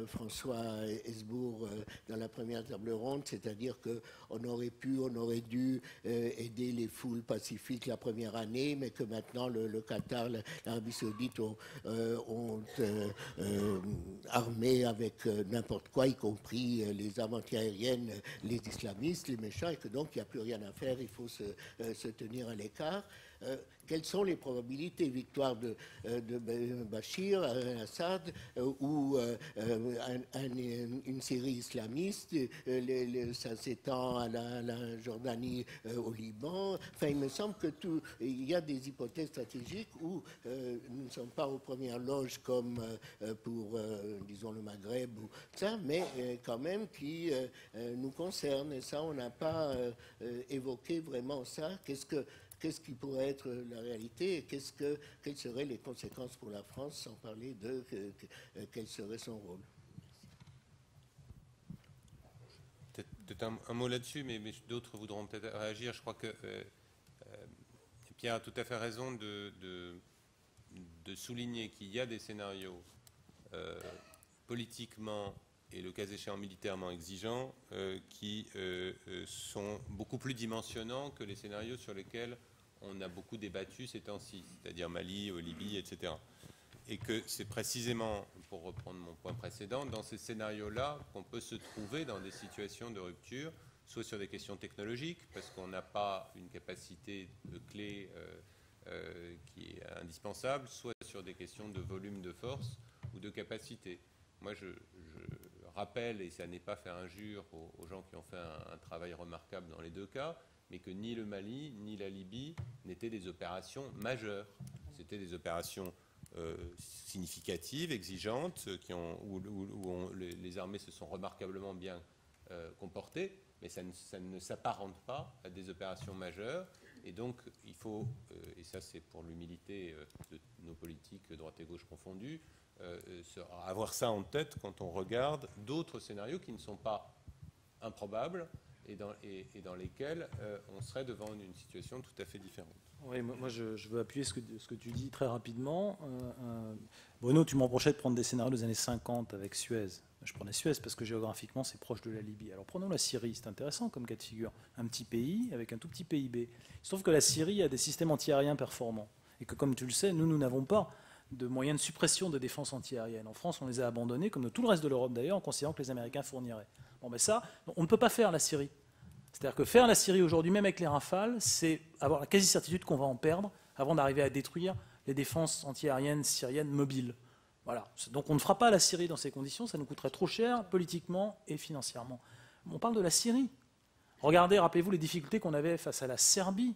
François Hesbourg dans la première table ronde, c'est-à-dire qu'on aurait pu, on aurait dû aider les foules pacifiques la première année, mais que maintenant le, Qatar, l'Arabie saoudite ont, armés avec euh, n'importe quoi, y compris euh, les armes antiaériennes, les islamistes, les méchants, et que donc il n'y a plus rien à faire, il faut se tenir à l'écart quelles sont les probabilités victoire de, euh, de Bachir, Assad euh, ou euh, une Syrie islamiste, ça s'étend à la, Jordanie, au Liban. Enfin, il me semble que tout, il y a des hypothèses stratégiques où nous ne sommes pas aux premières loges comme pour, disons, le Maghreb ou ça, mais quand même qui nous concernent. Et ça, on n'a pas évoqué vraiment ça. Qu'est-ce que qu'est-ce qui pourrait être la réalité et quelles seraient les conséquences pour la France, sans parler de quel serait son rôle. Peut-être un, mot là-dessus, mais, d'autres voudront peut-être réagir. Je crois que euh, euh, Pierre a tout à fait raison de, souligner qu'il y a des scénarios euh, politiquement et le cas échéant militairement exigeants qui sont beaucoup plus dimensionnants que les scénarios sur lesquels on a beaucoup débattu ces temps-ci, c'est-à-dire Mali, Libye, etc. Et que c'est précisément, pour reprendre mon point précédent, dans ces scénarios-là qu'on peut se trouver dans des situations de rupture, soit sur des questions technologiques, parce qu'on n'a pas une capacité de clé euh, euh, qui est indispensable, soit sur des questions de volume de force ou de capacité. Moi, je, rappelle, et ça n'est pas faire injure aux, gens qui ont fait un travail remarquable dans les deux cas, mais que ni le Mali ni la Libye n'étaient des opérations majeures. C'était des opérations euh, significatives, exigeantes, qui ont, où, les, armées se sont remarquablement bien euh, comportées, mais ça ne, s'apparente pas à des opérations majeures. Et donc, il faut, euh, et ça c'est pour l'humilité de nos politiques, droite et gauche confondues, avoir ça en tête quand on regarde d'autres scénarios qui ne sont pas improbables, et dans, lesquels euh, on serait devant une, situation tout à fait différente. Oui, moi je, veux appuyer ce que, tu dis très rapidement. Euh, euh, Bruno, tu m'emprochais de prendre des scénarios des années 50 avec Suez. Je prenais Suez parce que géographiquement c'est proche de la Libye. Alors prenons la Syrie, c'est intéressant comme cas de figure. Un petit pays avec un tout petit PIB. Il se trouve que la Syrie a des systèmes antiaériens performants. Et que comme tu le sais, nous, nous n'avons pas de moyens de suppression de défense antiaérienne. En France, on les a abandonnés, comme de tout le reste de l'Europe d'ailleurs, en considérant que les Américains fourniraient. Bon, mais ça, on ne peut pas faire la Syrie. C'est-à-dire que faire la Syrie aujourd'hui, même avec les rafales, c'est avoir la quasi-certitude qu'on va en perdre avant d'arriver à détruire les défenses antiaériennes syriennes mobiles. Voilà. Donc on ne fera pas la Syrie dans ces conditions, ça nous coûterait trop cher politiquement et financièrement. On parle de la Syrie. Regardez, rappelez-vous les difficultés qu'on avait face à la Serbie.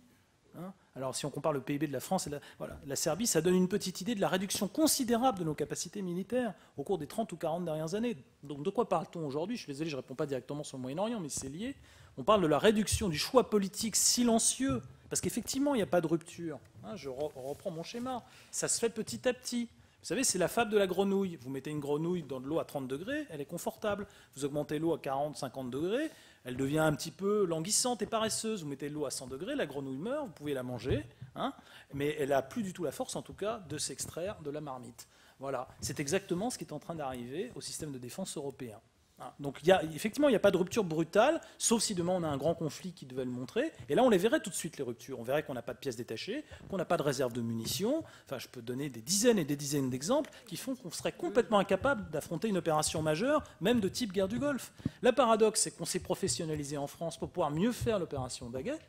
Hein. Alors si on compare le PIB de la France et voilà, la Serbie, ça donne une petite idée de la réduction considérable de nos capacités militaires au cours des 30 ou 40 dernières années. Donc de quoi parle-t-on aujourd'hui? Je suis désolé, je ne réponds pas directement sur le Moyen-Orient, mais c'est lié. On parle de la réduction du choix politique silencieux, parce qu'effectivement, il n'y a pas de rupture. Hein, je reprends mon schéma. Ça se fait petit à petit. Vous savez, c'est la fable de la grenouille. Vous mettez une grenouille dans de l'eau à 30 degrés, elle est confortable. Vous augmentez l'eau à 40, 50 degrés, elle devient un petit peu languissante et paresseuse. Vous mettez l'eau à 100 degrés, la grenouille meurt, vous pouvez la manger, hein, mais elle n'a plus du tout la force, en tout cas, de s'extraire de la marmite. Voilà, c'est exactement ce qui est en train d'arriver au système de défense européen. Hein. Donc y a, effectivement, il n'y a pas de rupture brutale, sauf si demain on a un grand conflit qui devait le montrer. Et là, on les verrait tout de suite, les ruptures. On verrait qu'on n'a pas de pièces détachées, qu'on n'a pas de réserve de munitions. Enfin, je peux donner des dizaines et des dizaines d'exemples qui font qu'on serait complètement incapable d'affronter une opération majeure, même de type guerre du Golfe. La paradoxe, c'est qu'on s'est professionnalisé en France pour pouvoir mieux faire l'opération Daguet,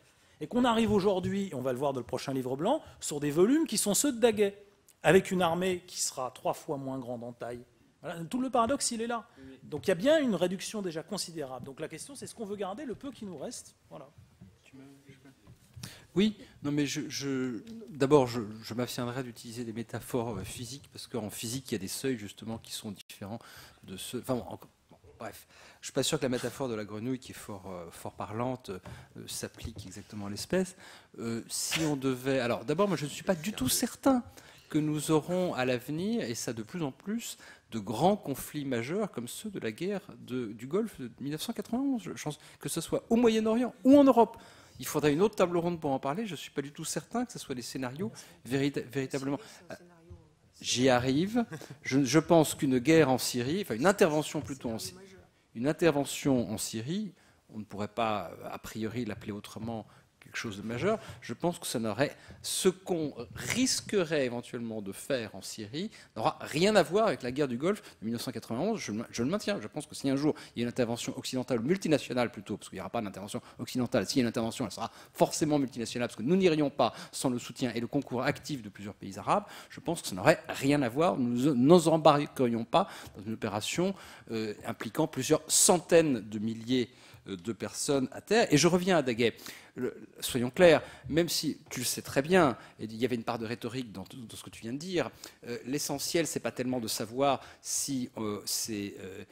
et qu'on arrive aujourd'hui, on va le voir dans le prochain livre blanc, sur des volumes qui sont ceux de Daguet, avec une armée qui sera trois fois moins grande en taille tout le paradoxe, il est là. Donc il y a bien une réduction déjà considérable. Donc la question, c'est ce qu'on veut garder le peu qui nous reste. Voilà. Oui, non mais je, d'abord je, m'abstiendrai d'utiliser des métaphores euh, physiques parce qu'en physique il y a des seuils justement qui sont différents de ceux. Enfin bref, je suis pas sûr que la métaphore de la grenouille qui est fort, euh, fort parlante euh, s'applique exactement à l'espèce. si on devait, alors d'abord moi je ne suis pas du tout certain que nous aurons à l'avenir et ça de plus en plus de grands conflits majeurs comme ceux de la guerre du Golfe de 1991. Je pense que ce soit au Moyen-Orient ou en Europe. Il faudrait une autre table ronde pour en parler. Je ne suis pas du tout certain que ce soit des scénarios véritablement. J'y arrive. Je, pense qu'une guerre en Syrie, enfin une intervention plutôt en Syrie, une intervention en Syrie, on ne pourrait pas a priori l'appeler autrement chose de majeur, je pense que ça n'aurait ce qu'on risquerait éventuellement de faire en Syrie n'aura rien à voir avec la guerre du Golfe de 1991. Je, le maintiens. Je pense que si un jour il y a une intervention occidentale multinationale plutôt, parce qu'il n'y aura pas d'intervention occidentale, s'il y a une intervention, elle sera forcément multinationale, parce que nous n'irions pas sans le soutien et le concours actif de plusieurs pays arabes. Je pense que ça n'aurait rien à voir. Nous n'embarquerions pas dans une opération euh, impliquant plusieurs centaines de milliers de personnes à terre. Et je reviens à Daguet soyons clairs, même si tu le sais très bien, il y avait une part de rhétorique dans, ce que tu viens de dire, euh, l'essentiel, c'est pas tellement de savoir si euh, c'est euh,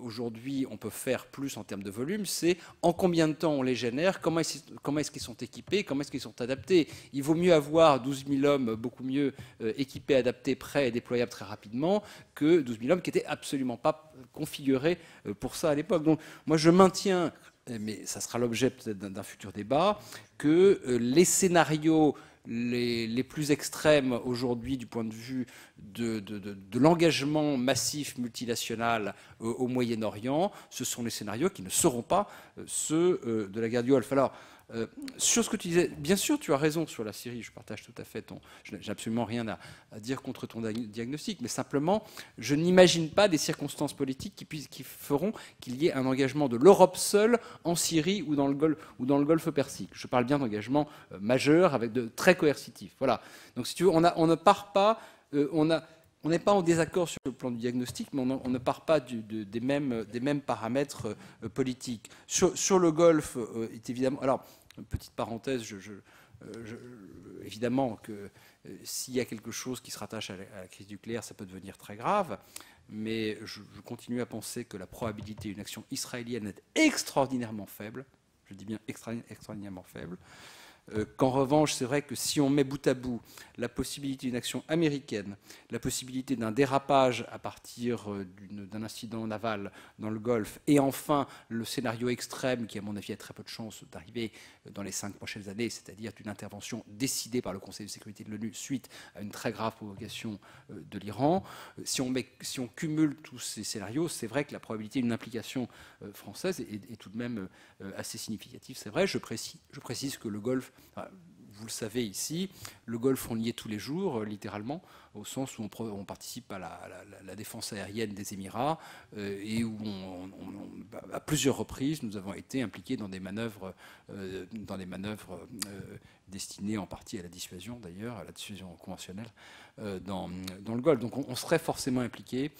aujourd'hui on peut faire plus en termes de volume, c'est en combien de temps on les génère, comment est-ce qu'ils sont équipés, comment est-ce qu'ils sont adaptés. Il vaut mieux avoir 12 000 hommes beaucoup mieux équipés, adaptés, prêts et déployables très rapidement que 12 000 hommes qui n'étaient absolument pas configurés pour ça à l'époque. Donc moi je maintiens mais ça sera l'objet peut-être d'un futur débat, que euh, les scénarios les, plus extrêmes aujourd'hui du point de vue de, l'engagement massif multinational euh, au Moyen-Orient, ce sont les scénarios qui ne seront pas euh, ceux de la guerre du Golfe. Alors, euh, sur ce que tu disais, bien sûr, tu as raison sur la Syrie, je partage tout à fait ton. Je n'ai absolument rien à, dire contre ton diagnostic, mais simplement, je n'imagine pas des circonstances politiques qui, qui feront qu'il y ait un engagement de l'Europe seule en Syrie ou dans le, Golfe, Persique. Je parle bien d'engagement euh, majeur, avec de très coercitif. Voilà. Donc, si tu veux, on ne part pas. Euh, on a, on n'est pas en désaccord sur le plan du diagnostic, mais on, ne part pas des, mêmes, paramètres euh, politiques. Sur, le Golfe, euh. Alors, petite parenthèse, euh, évidemment que s'il y a quelque chose qui se rattache à la, crise nucléaire, ça peut devenir très grave. Mais je, continue à penser que la probabilité d'une action israélienne est extraordinairement faible. Je dis bien extraordinairement faible. Euh, qu'en revanche, c'est vrai que si on met bout à bout la possibilité d'une action américaine, la possibilité d'un dérapage à partir euh, d'un incident naval dans le Golfe, et enfin le scénario extrême qui, à mon avis, a très peu de chances d'arriver euh, dans les cinq prochaines années, c'est-à-dire d'une intervention décidée par le Conseil de sécurité de l'ONU suite à une très grave provocation de l'Iran, si on, cumule tous ces scénarios, c'est vrai que la probabilité d'une implication française est, tout de même assez significative. C'est vrai, je précise que le Golfe vous le savez ici, le Golfe, on y est tous les jours, euh, littéralement, au sens où on, participe à la, défense aérienne des Émirats euh, et où, à plusieurs reprises, nous avons été impliqués dans des manœuvres, euh, dans des manœuvres destinées en partie à la dissuasion, d'ailleurs, à la dissuasion conventionnelle dans, le Golfe. Donc on, serait forcément impliqués.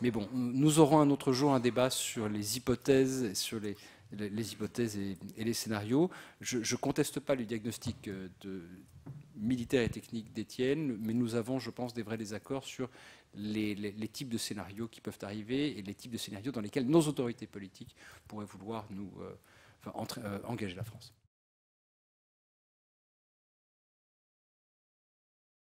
Mais bon, nous aurons un autre jour un débat sur les hypothèses et sur les les hypothèses et, les scénarios. Je ne conteste pas le diagnostic euh, militaire et technique d'Étienne, mais nous avons, je pense, des vrais désaccords sur les, types de scénarios qui peuvent arriver et les types de scénarios dans lesquels nos autorités politiques pourraient vouloir nous euh, euh, engager la France.